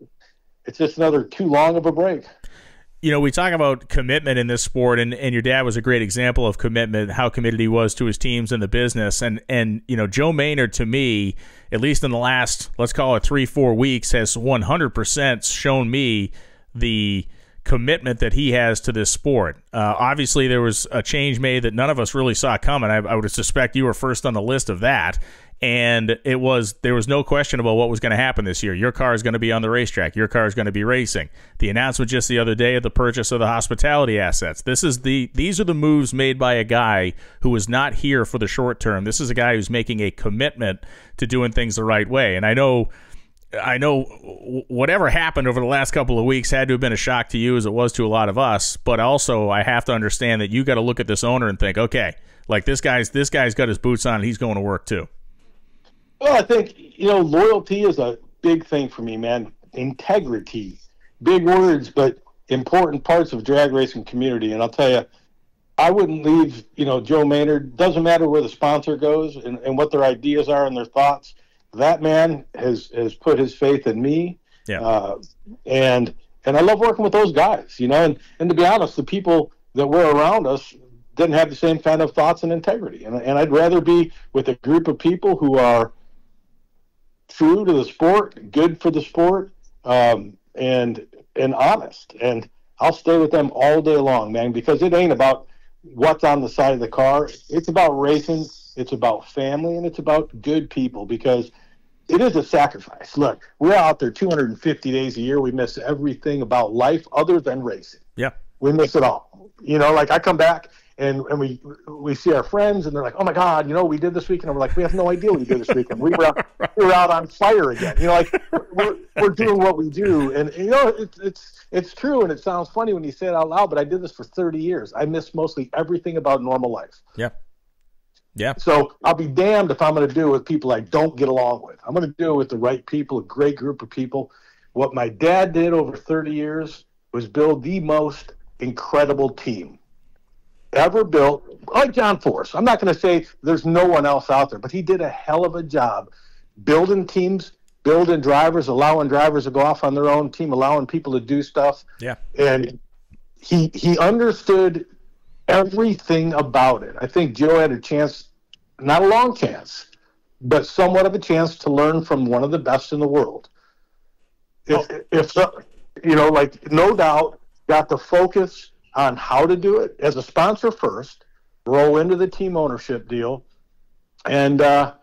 it's just another too long of a break. you know, we talk about commitment in this sport, and, and your dad was a great example of commitment, how committed he was to his teams and the business. And, and, you know, Joe Maynard, to me, at least in the last, let's call it three, four weeks, has 100% shown me the commitment that he has to this sport. Uh, obviously, there was a change made that none of us really saw coming. I, I would suspect you were first on the list of that. And it was there was no question about what was going to happen this year. Your car is going to be on the racetrack. Your car is going to be racing. The announcement just the other day of the purchase of the hospitality assets. This is the these are the moves made by a guy who is not here for the short term. This is a guy who's making a commitment to doing things the right way. And I know I know whatever happened over the last couple of weeks had to have been a shock to you as it was to a lot of us, but also I have to understand that you got to look at this owner and think, okay, like this guy's this guy's got his boots on and he's going to work too. Well, I think you know loyalty is a big thing for me, man. Integrity, big words, but important parts of drag racing community. And I'll tell you, I wouldn't leave. You know, Joe Maynard. Doesn't matter where the sponsor goes and, and what their ideas are and their thoughts. That man has has put his faith in me. Yeah. Uh, and and I love working with those guys. You know, and and to be honest, the people that were around us didn't have the same kind of thoughts and integrity. And and I'd rather be with a group of people who are true to the sport, good for the sport, um, and and honest. And I'll stay with them all day long, man, because it ain't about what's on the side of the car. It's about racing. It's about family, and it's about good people because it is a sacrifice. Look, we're out there 250 days a year. We miss everything about life other than racing. Yeah. We miss it all. You know, like I come back and, and we we see our friends and they're like, oh my god, you know, we did this weekend. And we're like, we have no idea what we did this weekend. We were out, we were out on fire again. You know, like we're we're doing what we do, and, and you know, it's it's it's true, and it sounds funny when you say it out loud, but I did this for 30 years. I miss mostly everything about normal life. Yeah. Yeah. So I'll be damned if I'm going to do it with people I don't get along with. I'm going to do it with the right people, a great group of people. What my dad did over 30 years was build the most incredible team ever built, like John Force. I'm not going to say there's no one else out there, but he did a hell of a job building teams, building drivers, allowing drivers to go off on their own team, allowing people to do stuff. Yeah. And he he understood everything about it. I think Joe had a chance, not a long chance, but somewhat of a chance to learn from one of the best in the world. If, if you know, like no doubt, got the focus on how to do it as a sponsor first, roll into the team ownership deal, and uh,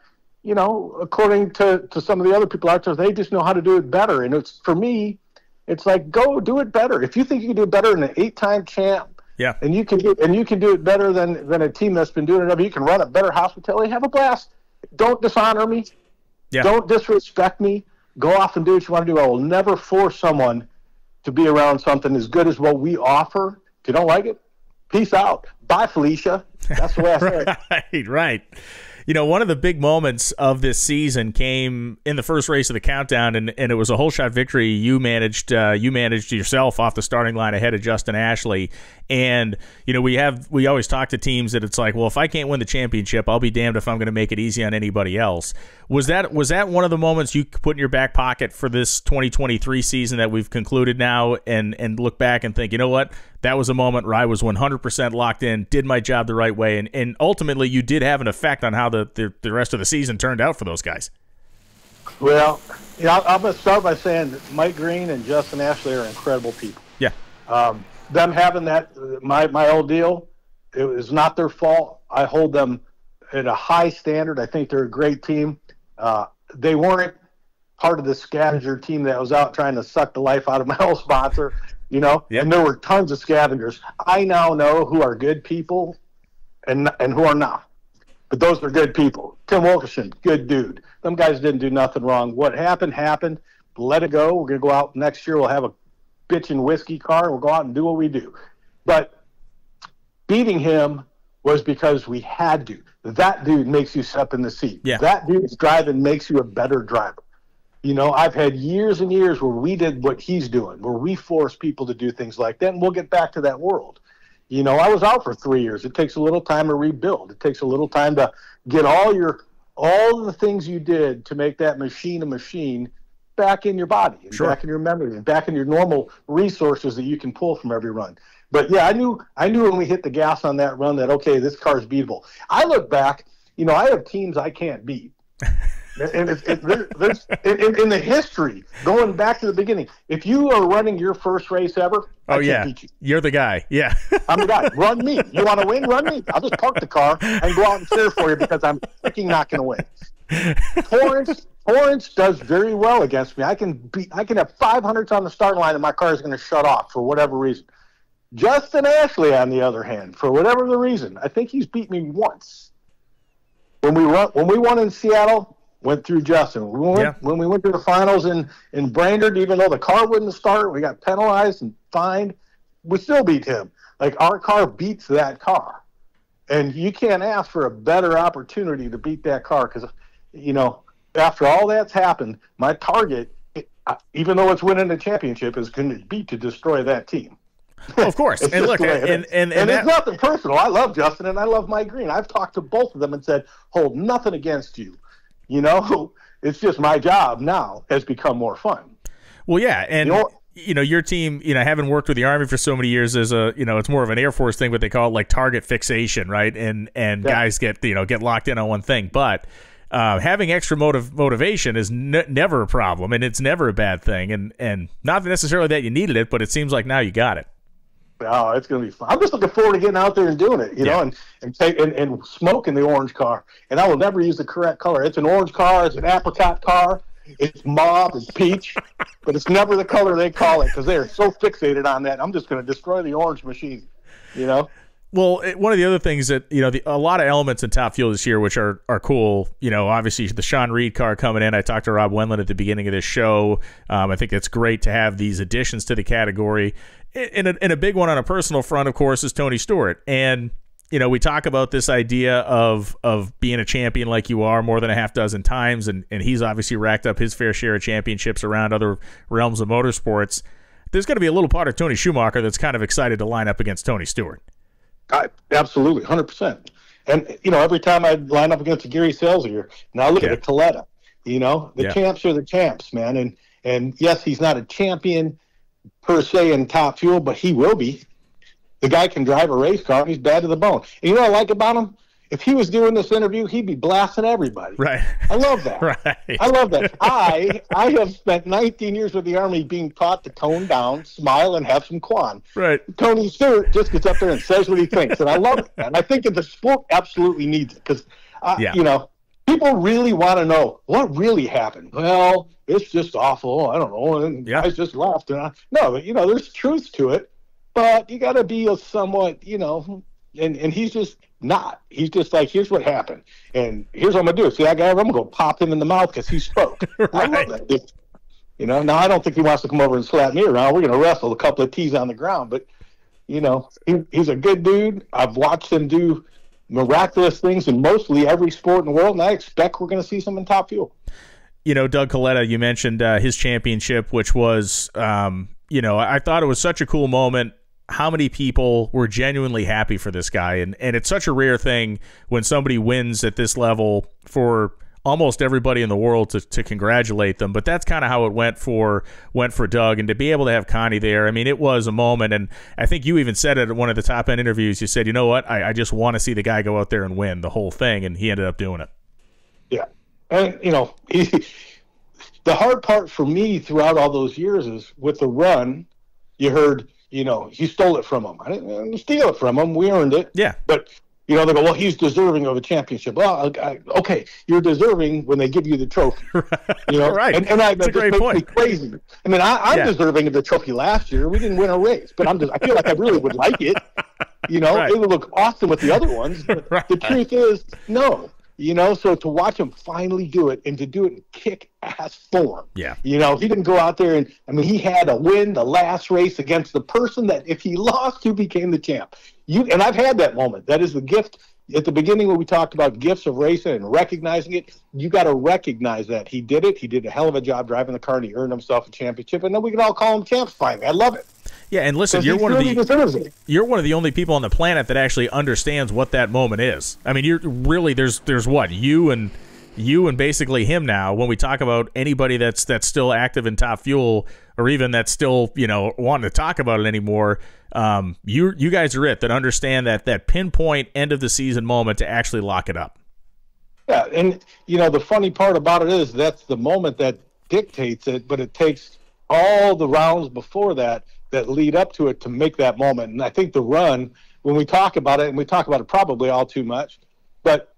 you know, according to to some of the other people out there, they just know how to do it better. And it's for me, it's like go do it better. If you think you can do it better than an eight-time champ, Yeah. and you can do and you can do it better than than a team that's been doing it. You can run a better hospitality. Have a blast. Don't dishonor me. Yeah. Don't disrespect me. Go off and do what you want to do. I will never force someone to be around something as good as what we offer. If you don't like it, peace out. Bye, Felicia. That's the way I say it. right, right. You know, one of the big moments of this season came in the first race of the countdown, and, and it was a hole shot victory. You managed, uh, you managed yourself off the starting line ahead of Justin Ashley. And you know, we have we always talk to teams that it's like, well, if I can't win the championship, I'll be damned if I'm going to make it easy on anybody else. Was that was that one of the moments you put in your back pocket for this 2023 season that we've concluded now, and and look back and think, you know what, that was a moment where I was 100% locked in, did my job the right way, and, and ultimately you did have an effect on how the, the, the rest of the season turned out for those guys. Well, you know, I'm going to start by saying that Mike Green and Justin Ashley are incredible people. Yeah. Um, them having that, my, my old deal, it was not their fault. I hold them at a high standard. I think they're a great team. Uh, they weren't part of the scavenger team that was out trying to suck the life out of my old sponsor, you know. Yep. And there were tons of scavengers. I now know who are good people and and who are not. But those are good people. Tim Wilkerson, good dude. Them guys didn't do nothing wrong. What happened happened. Let it go. We're gonna go out next year. We'll have a bitchin' whiskey car. We'll go out and do what we do. But beating him was because we had to. That dude makes you step in the seat. Yeah. That dude's driving makes you a better driver. You know, I've had years and years where we did what he's doing, where we force people to do things like that, and we'll get back to that world. You know, I was out for three years. It takes a little time to rebuild. It takes a little time to get all your all the things you did to make that machine a machine back in your body and sure. back in your memory and back in your normal resources that you can pull from every run. But yeah, I knew I knew when we hit the gas on that run that okay, this car is beatable. I look back, you know, I have teams I can't beat. and it's, it, there's in, in, the history going back to the beginning. If you are running your first race ever, oh yeah, you. are the guy. Yeah, I'm the guy. Run me. You want to win? Run me. I'll just park the car and go out and cheer for you because I'm freaking not going to win. Torrence Torrence does very well against me. I can beat. I can have 500s on the start line and my car is going to shut off for whatever reason. Justin Ashley, on the other hand, for whatever the reason, I think he's beat me once. When we run, when we won in Seattle, went through Justin. We went, yeah. When we went to the finals in, in Brainerd, even though the car wouldn't start, we got penalized and fined. We still beat him. Like our car beats that car, and you can't ask for a better opportunity to beat that car because, you know, after all that's happened, my target, even though it's winning the championship, is going to be to destroy that team. Of course. and look, and, and, and, and, and that, it's nothing personal. I love Justin and I love Mike Green. I've talked to both of them and said, hold nothing against you. You know, it's just my job now has become more fun. Well, yeah, and you know, you know, your team, you know, having worked with the army for so many years is a, you know, it's more of an Air Force thing, but they call it like target fixation, right? And and yeah. guys get you know get locked in on one thing, but. Uh, having extra motive motivation is ne- never a problem, and it's never a bad thing, and and not necessarily that you needed it, but it seems like now you got it. Oh, it's going to be fun. I'm just looking forward to getting out there and doing it, you yeah. know, and and take and, and smoking the orange car. And I will never use the correct color. It's an orange car. It's an apricot car. It's mauve. It's peach, but it's never the color they call it because they are so fixated on that. I'm just going to destroy the orange machine, you know. Well, one of the other things that you know, the, a lot of elements in Top Fuel this year, which are are cool. You know, obviously the Shawn Reed car coming in. I talked to Rob Wendland at the beginning of this show. Um, I think it's great to have these additions to the category. And a, and a big one on a personal front, of course, is Tony Stewart. And you know, we talk about this idea of of being a champion like you are more than a half dozen times, and and he's obviously racked up his fair share of championships around other realms of motorsports. There's going to be a little part of Tony Schumacher that's kind of excited to line up against Tony Stewart. I, absolutely, hundred percent. And you know, every time I line up against a Gary Scelzi, now look yeah. at a Kalitta. You know, the yeah. champs are the champs, man. And and yes, he's not a champion per se in top fuel, but he will be. The guy can drive a race car. and He's bad to the bone. And you know what I like about him? If he was doing this interview, he'd be blasting everybody. Right. I love that. right. I love that. I I have spent 19 years with the Army being taught to tone down, smile, and have some quan. Right. Tony Stewart just gets up there and says what he thinks, and I love it. And I think that the sport absolutely needs it because, uh, yeah. you know, people really want to know what really happened. Well, it's just awful. I don't know. And yeah. guys just left. And I, no, you know, there's truth to it, but you got to be a somewhat, you know, and, and he's just not. He's just like, here's what happened. And here's what I'm going to do. See that guy? I'm going to go pop him in the mouth because he spoke. right. I love that. you know, now I don't think he wants to come over and slap me around. We're going to wrestle a couple of tees on the ground, but, you know, he, he's a good dude. I've watched him do miraculous things in mostly every sport in the world, and I expect we're going to see some in top fuel. You know, Doug Kalitta, you mentioned uh, his championship, which was, um, you know, I thought it was such a cool moment. How many people were genuinely happy for this guy? And, and it's such a rare thing when somebody wins at this level for almost everybody in the world to, to congratulate them. But that's kind of how it went for went for Doug, and to be able to have Connie there, I mean, it was a moment. And I think you even said it at one of the top end interviews. You said, you know what, I, I just want to see the guy go out there and win the whole thing, and he ended up doing it. Yeah, and you know, he, the hard part for me throughout all those years is with the run, you heard. You know, he stole it from him. I didn't steal it from him. We earned it. Yeah. But you know, they go, well, he's deserving of a championship. Well, I, okay, you're deserving when they give you the trophy. You know, right? And, and I, That's that a great makes point. me crazy. I mean, I, I'm Yeah. deserving of the trophy last year. We didn't win a race, but I'm just, I feel like I really would like it. You know, Right. it would look awesome with the other ones. But Right. the truth is, no. You know, so to watch him finally do it and to do it in kick ass form. Yeah. You know, he didn't go out there and I mean he had to win the last race against the person that if he lost, who became the champ. You and I've had that moment. That is the gift at the beginning when we talked about gifts of racing and recognizing it, you got to recognize that he did it. He did a hell of a job driving the car, and he earned himself a championship. And then we can all call him champs finally. I love it. Yeah, and listen, you're one of the you're one of the only people on the planet that actually understands what that moment is. I mean, you're really there's there's what you and you and basically him now. When we talk about anybody that's that's still active in Top Fuel, or even that's still you know wanting to talk about it anymore, um, you you guys are it that understand that that pinpoint end of the season moment to actually lock it up. Yeah, and you know the funny part about it is that's the moment that dictates it, but it takes all the rounds before that that lead up to it to make that moment. And I think the run, when we talk about it, and we talk about it probably all too much, but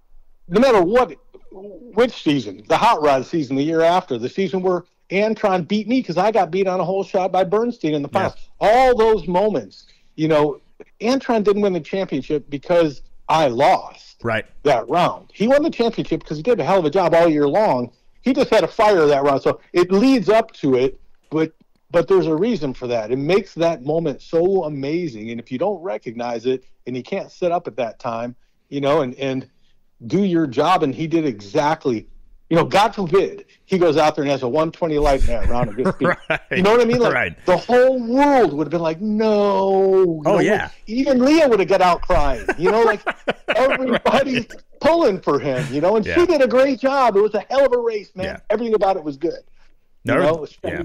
no matter what, which season, the hot rod season, the year after, the season where Antron beat me because I got beat on a hole shot by Bernstein in the Yeah. past. All those moments, you know, Antron didn't win the championship because I lost Right. that round. He won the championship because he did a hell of a job all year long. He just had a fire that round, so it leads up to it. But but there's a reason for that. It makes that moment so amazing, and if you don't recognize it, and you can't sit up at that time, you know, and and do your job, and he did exactly. You know, God forbid he goes out there and has a 120 light in that round and gets beat. Right. You know what I mean? Like Right. the whole world would have been like, no. You Oh, know, yeah. Even Leah would have got out crying. You know, like everybody's pulling for him. You know, and Yeah. she did a great job. It was a hell of a race, man. Yeah. Everything about it was good. You No, know, it was yeah.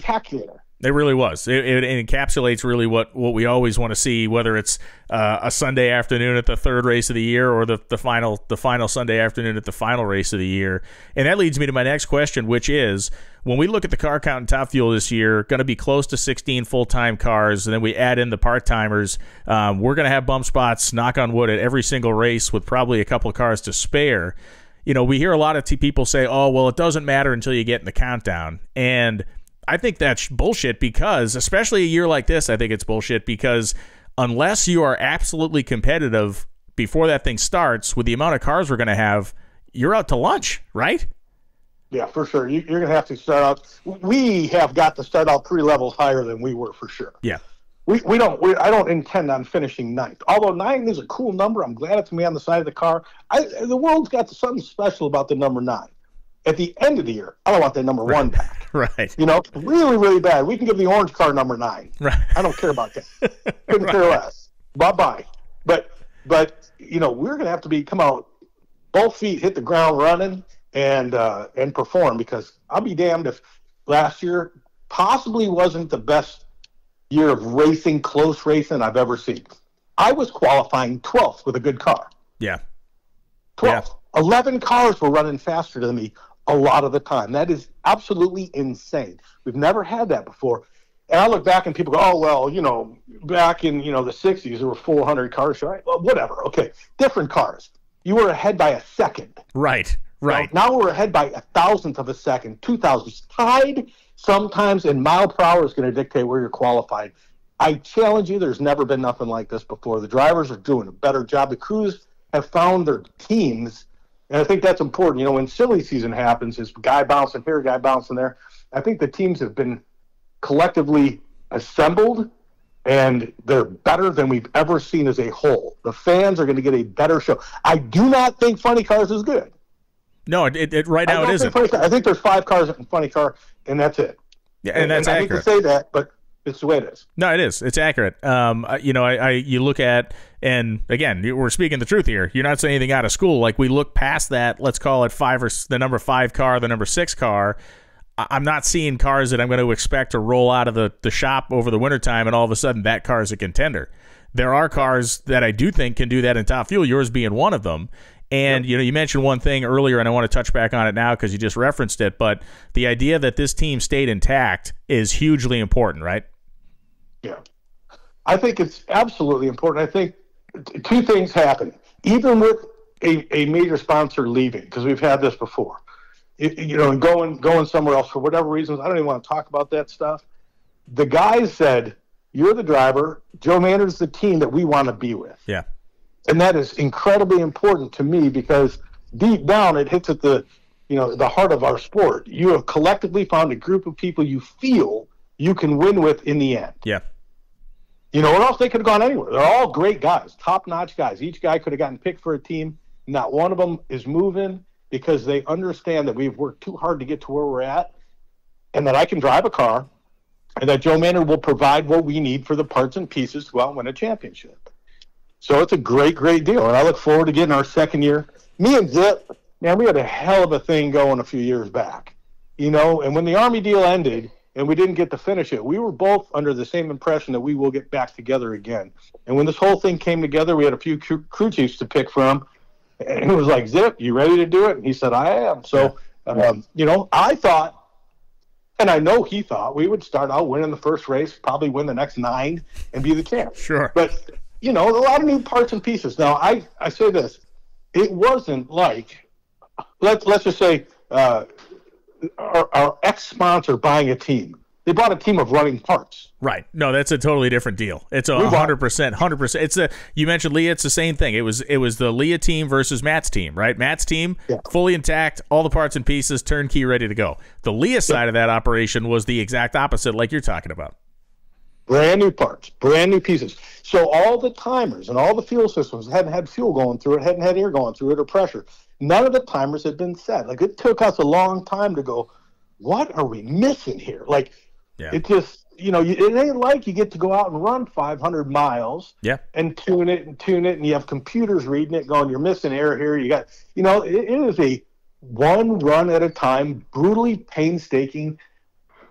It really was. It, it, encapsulates really what, what we always want to see, whether it's uh, a Sunday afternoon at the third race of the year or the, the final the final Sunday afternoon at the final race of the year. And that leads me to my next question, which is when we look at the car count in Top Fuel this year, going to be close to 16 full time cars, and then we add in the part timers. Um, we're going to have bump spots, knock on wood, at every single race with probably a couple of cars to spare. You know, we hear a lot of people say, "Oh, well, it doesn't matter until you get in the countdown," and I think that's bullshit because, especially a year like this, I think it's bullshit because unless you are absolutely competitive before that thing starts with the amount of cars we're going to have, you're out to lunch, right? Yeah, for sure. You, you're going to have to start out. We have got to start out three levels higher than we were for sure. Yeah. We, we don't. We, I don't intend on finishing ninth. Although nine is a cool number, I'm glad it's me on the side of the car. I, the world's got something special about the number nine. At the end of the year, I don't want that number one back. Right. You know, really, really bad. We can give the orange car number nine. Right. I don't care about that. Couldn't care less. Bye bye. But but you know we're gonna have to be come out both feet hit the ground running and uh, and perform because I'll be damned if last year possibly wasn't the best year of racing close racing I've ever seen. I was qualifying 12th with a good car. Yeah. 12. 11 cars were running faster than me a lot of the time. That is absolutely insane. We've never had that before. And I look back and people go, oh, well, you know, back in, you know, the 60s, there were 400 cars. Right? Well, whatever. Okay. Different cars. You were ahead by a second. Right. Right. Now we're ahead by a thousandth of a second, two thousandths. Tied sometimes in mile per hour is going to dictate where you're qualified. I challenge you, there's never been nothing like this before. The drivers are doing a better job. The crews have found their teams. And I think that's important. You know, when silly season happens, is guy bouncing here, guy bouncing there. I think the teams have been collectively assembled and they're better than we've ever seen as a whole. The fans are going to get a better show. I do not think Funny Cars is good. No, it, it, it right now it don't funny I think there's five cars in funny car, and that's it. Yeah, and that's accurate. I hate to say that, but it's the way it is. No, it is. It's accurate. Um, you know, I, I you look at and again, we're speaking the truth here. You're not saying anything out of school. Like we look past that. Let's call it five or the number five car, the number six car. I'm not seeing cars that I'm going to expect to roll out of the, the shop over the wintertime and all of a sudden that car is a contender. There are cars that I do think can do that in top fuel, yours being one of them. And you know, you mentioned one thing earlier, and I want to touch back on it now because you just referenced it. But the idea that this team stayed intact is hugely important, right? Yeah, I think it's absolutely important. I think two things happen, even with a, a major sponsor leaving, because we've had this before. you know, and going going somewhere else for whatever reasons. I don't even want to talk about that stuff. The guys said, "You're the driver. Joe Maynard's the team that we want to be with." Yeah and that is incredibly important to me because deep down it hits at the you know the heart of our sport you have collectively found a group of people you feel you can win with in the end yeah you know or else they could have gone anywhere they're all great guys top notch guys each guy could have gotten picked for a team not one of them is moving because they understand that we've worked too hard to get to where we're at and that i can drive a car and that joe maynard will provide what we need for the parts and pieces to go out and win a championship so it's a great, great deal. And I look forward to getting our second year. Me and Zip, man, we had a hell of a thing going a few years back. You know, and when the Army deal ended and we didn't get to finish it, we were both under the same impression that we will get back together again. And when this whole thing came together, we had a few crew chiefs to pick from. And it was like, Zip, you ready to do it? And he said, I am. So, um, you know, I thought, and I know he thought we would start out winning the first race, probably win the next nine, and be the champ. Sure. But you know, a lot of new parts and pieces. Now, I, I say this, it wasn't like, let's, let's just say, uh, our, our ex sponsor buying a team. They bought a team of running parts. Right. No, that's a totally different deal. It's a hundred percent, hundred percent. It's a. You mentioned Leah. It's the same thing. It was. It was the Leah team versus Matt's team. Right. Matt's team, yeah. fully intact, all the parts and pieces, turnkey, ready to go. The Leah side yeah. of that operation was the exact opposite, like you're talking about brand new parts, brand new pieces. So all the timers and all the fuel systems hadn't had fuel going through it, hadn't had air going through it or pressure. None of the timers had been set. Like it took us a long time to go, what are we missing here? Like yeah. it just, you know, it ain't like you get to go out and run 500 miles yeah. and tune it and tune it, and you have computers reading it, going, you're missing air here. You got, you know, it, it is a one run at a time, brutally painstaking,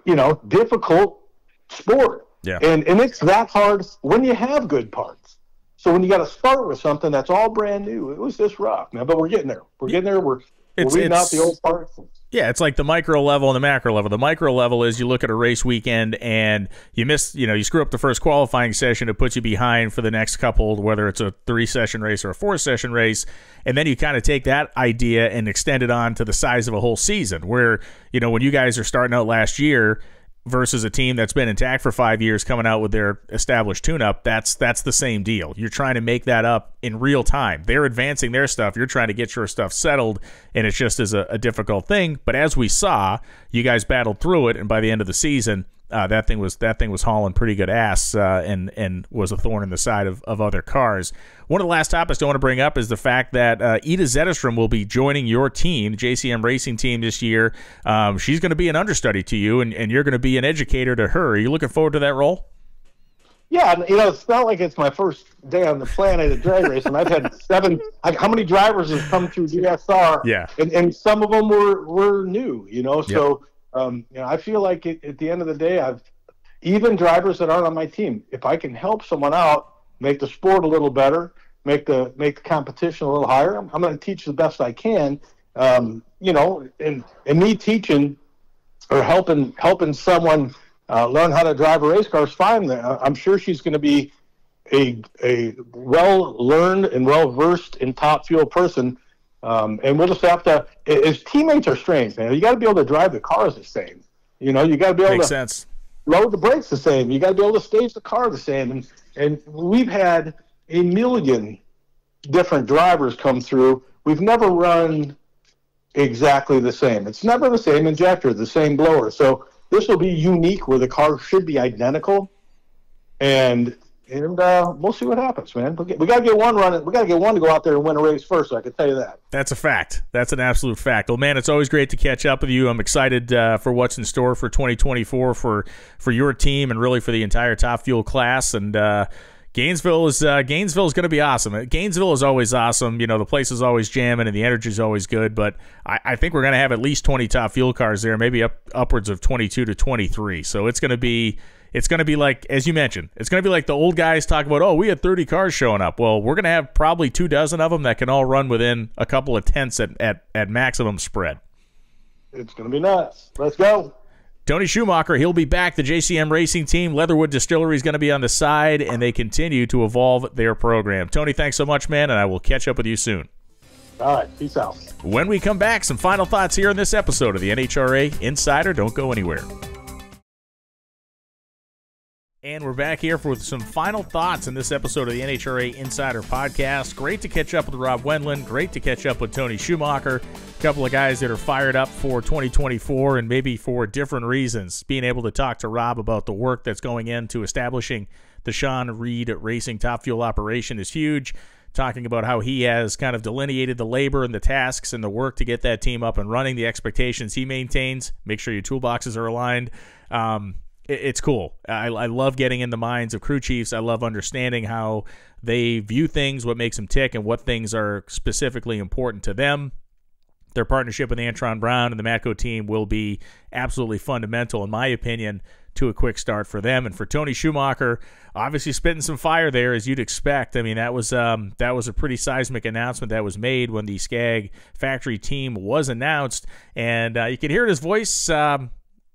you know, difficult sport. Yeah. And and it's that hard when you have good parts. So when you got to start with something that's all brand new, it was this rough, man. But we're getting there. We're getting there. We're, it's, we're reading out the old parts. Yeah, it's like the micro level and the macro level. The micro level is you look at a race weekend and you miss, you know, you screw up the first qualifying session, it puts you behind for the next couple, whether it's a three session race or a four session race. And then you kind of take that idea and extend it on to the size of a whole season. Where, you know, when you guys are starting out last year, versus a team that's been intact for five years coming out with their established tune-up that's that's the same deal. You're trying to make that up in real time. They're advancing their stuff. You're trying to get your stuff settled and it's just as a, a difficult thing. But as we saw you guys battled through it and by the end of the season uh, that thing was that thing was hauling pretty good ass uh, and and was a thorn in the side of, of other cars. One of the last topics I want to bring up is the fact that uh, Ida Zetterstrom will be joining your team, JCM Racing Team, this year. Um, she's going to be an understudy to you, and, and you're going to be an educator to her. Are you looking forward to that role? Yeah, you know, it's not like it's my first day on the planet at drag racing. I've had seven. how many drivers have come through DSR? Yeah, and, and some of them were were new. You know, so um, you know, I feel like it, at the end of the day, I've even drivers that aren't on my team. If I can help someone out, make the sport a little better, make the make the competition a little higher, I'm, I'm going to teach the best I can. Um, you know, and and me teaching or helping helping someone uh, learn how to drive a race car is fine. I'm sure she's going to be a a well learned and well versed in top fuel person um, and we'll just have to. His teammates are strange, man. You got to be able to drive the cars the same. You know, you got to be able Makes to sense. load the brakes the same. You got to be able to stage the car the same. And and we've had a million different drivers come through. We've never run exactly the same. It's never the same injector, the same blower. So this will be unique where the car should be identical. And and uh, we'll see what happens, man. We, we got to get one running. We got to get one to go out there and win a race first. I can tell you that. That's a fact. That's an absolute fact. Well, man, it's always great to catch up with you. I'm excited uh, for what's in store for 2024 for for your team and really for the entire Top Fuel class. And uh, Gainesville is uh, Gainesville is going to be awesome. Gainesville is always awesome. You know, the place is always jamming and the energy is always good. But I, I think we're going to have at least 20 Top Fuel cars there, maybe up upwards of 22 to 23. So it's going to be it's going to be like, as you mentioned, it's going to be like the old guys talk about, oh, we had 30 cars showing up. Well, we're going to have probably two dozen of them that can all run within a couple of tenths at, at, at maximum spread. It's going to be nuts. Let's go. Tony Schumacher, he'll be back. The JCM Racing Team, Leatherwood Distillery is going to be on the side, and they continue to evolve their program. Tony, thanks so much, man, and I will catch up with you soon. All right, peace out. When we come back, some final thoughts here in this episode of the NHRA Insider. Don't go anywhere. And we're back here for some final thoughts in this episode of the NHRA Insider Podcast. Great to catch up with Rob Wendland. Great to catch up with Tony Schumacher. A couple of guys that are fired up for 2024 and maybe for different reasons. Being able to talk to Rob about the work that's going into establishing the Shawn Reed Racing Top Fuel operation is huge. Talking about how he has kind of delineated the labor and the tasks and the work to get that team up and running, the expectations he maintains. Make sure your toolboxes are aligned. Um, it's cool. I, I love getting in the minds of crew chiefs. I love understanding how they view things, what makes them tick, and what things are specifically important to them. Their partnership with Antron Brown and the Matco team will be absolutely fundamental, in my opinion, to a quick start for them. And for Tony Schumacher, obviously spitting some fire there, as you'd expect. I mean, that was um, that was a pretty seismic announcement that was made when the SCAG factory team was announced, and uh, you can hear his voice. Um,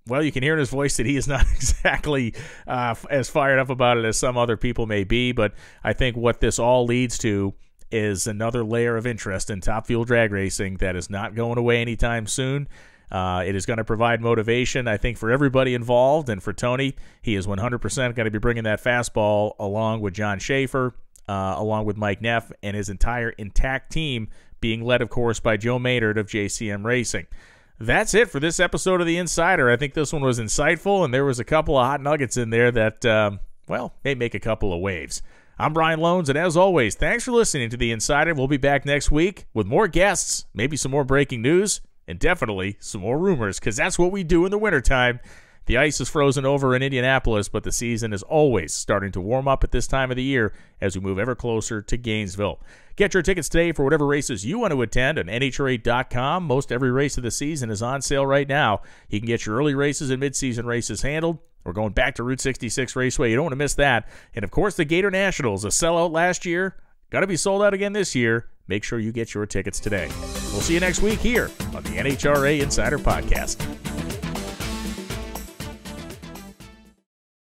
well, you can hear in his voice that he is not exactly uh, as fired up about it as some other people may be. But I think what this all leads to is another layer of interest in top fuel drag racing that is not going away anytime soon. Uh, it is going to provide motivation, I think, for everybody involved. And for Tony, he is 100% going to be bringing that fastball along with John Schaefer, uh, along with Mike Neff, and his entire intact team being led, of course, by Joe Maynard of JCM Racing that's it for this episode of The Insider. I think this one was insightful, and there was a couple of hot nuggets in there that, um, well, may make a couple of waves. I'm Brian Lohnes, and as always, thanks for listening to The Insider. We'll be back next week with more guests, maybe some more breaking news, and definitely some more rumors, because that's what we do in the wintertime. The ice is frozen over in Indianapolis, but the season is always starting to warm up at this time of the year as we move ever closer to Gainesville. Get your tickets today for whatever races you want to attend on NHRA.com. Most every race of the season is on sale right now. You can get your early races and midseason races handled. We're going back to Route 66 Raceway. You don't want to miss that. And of course, the Gator Nationals, a sellout last year, got to be sold out again this year. Make sure you get your tickets today. We'll see you next week here on the NHRA Insider Podcast.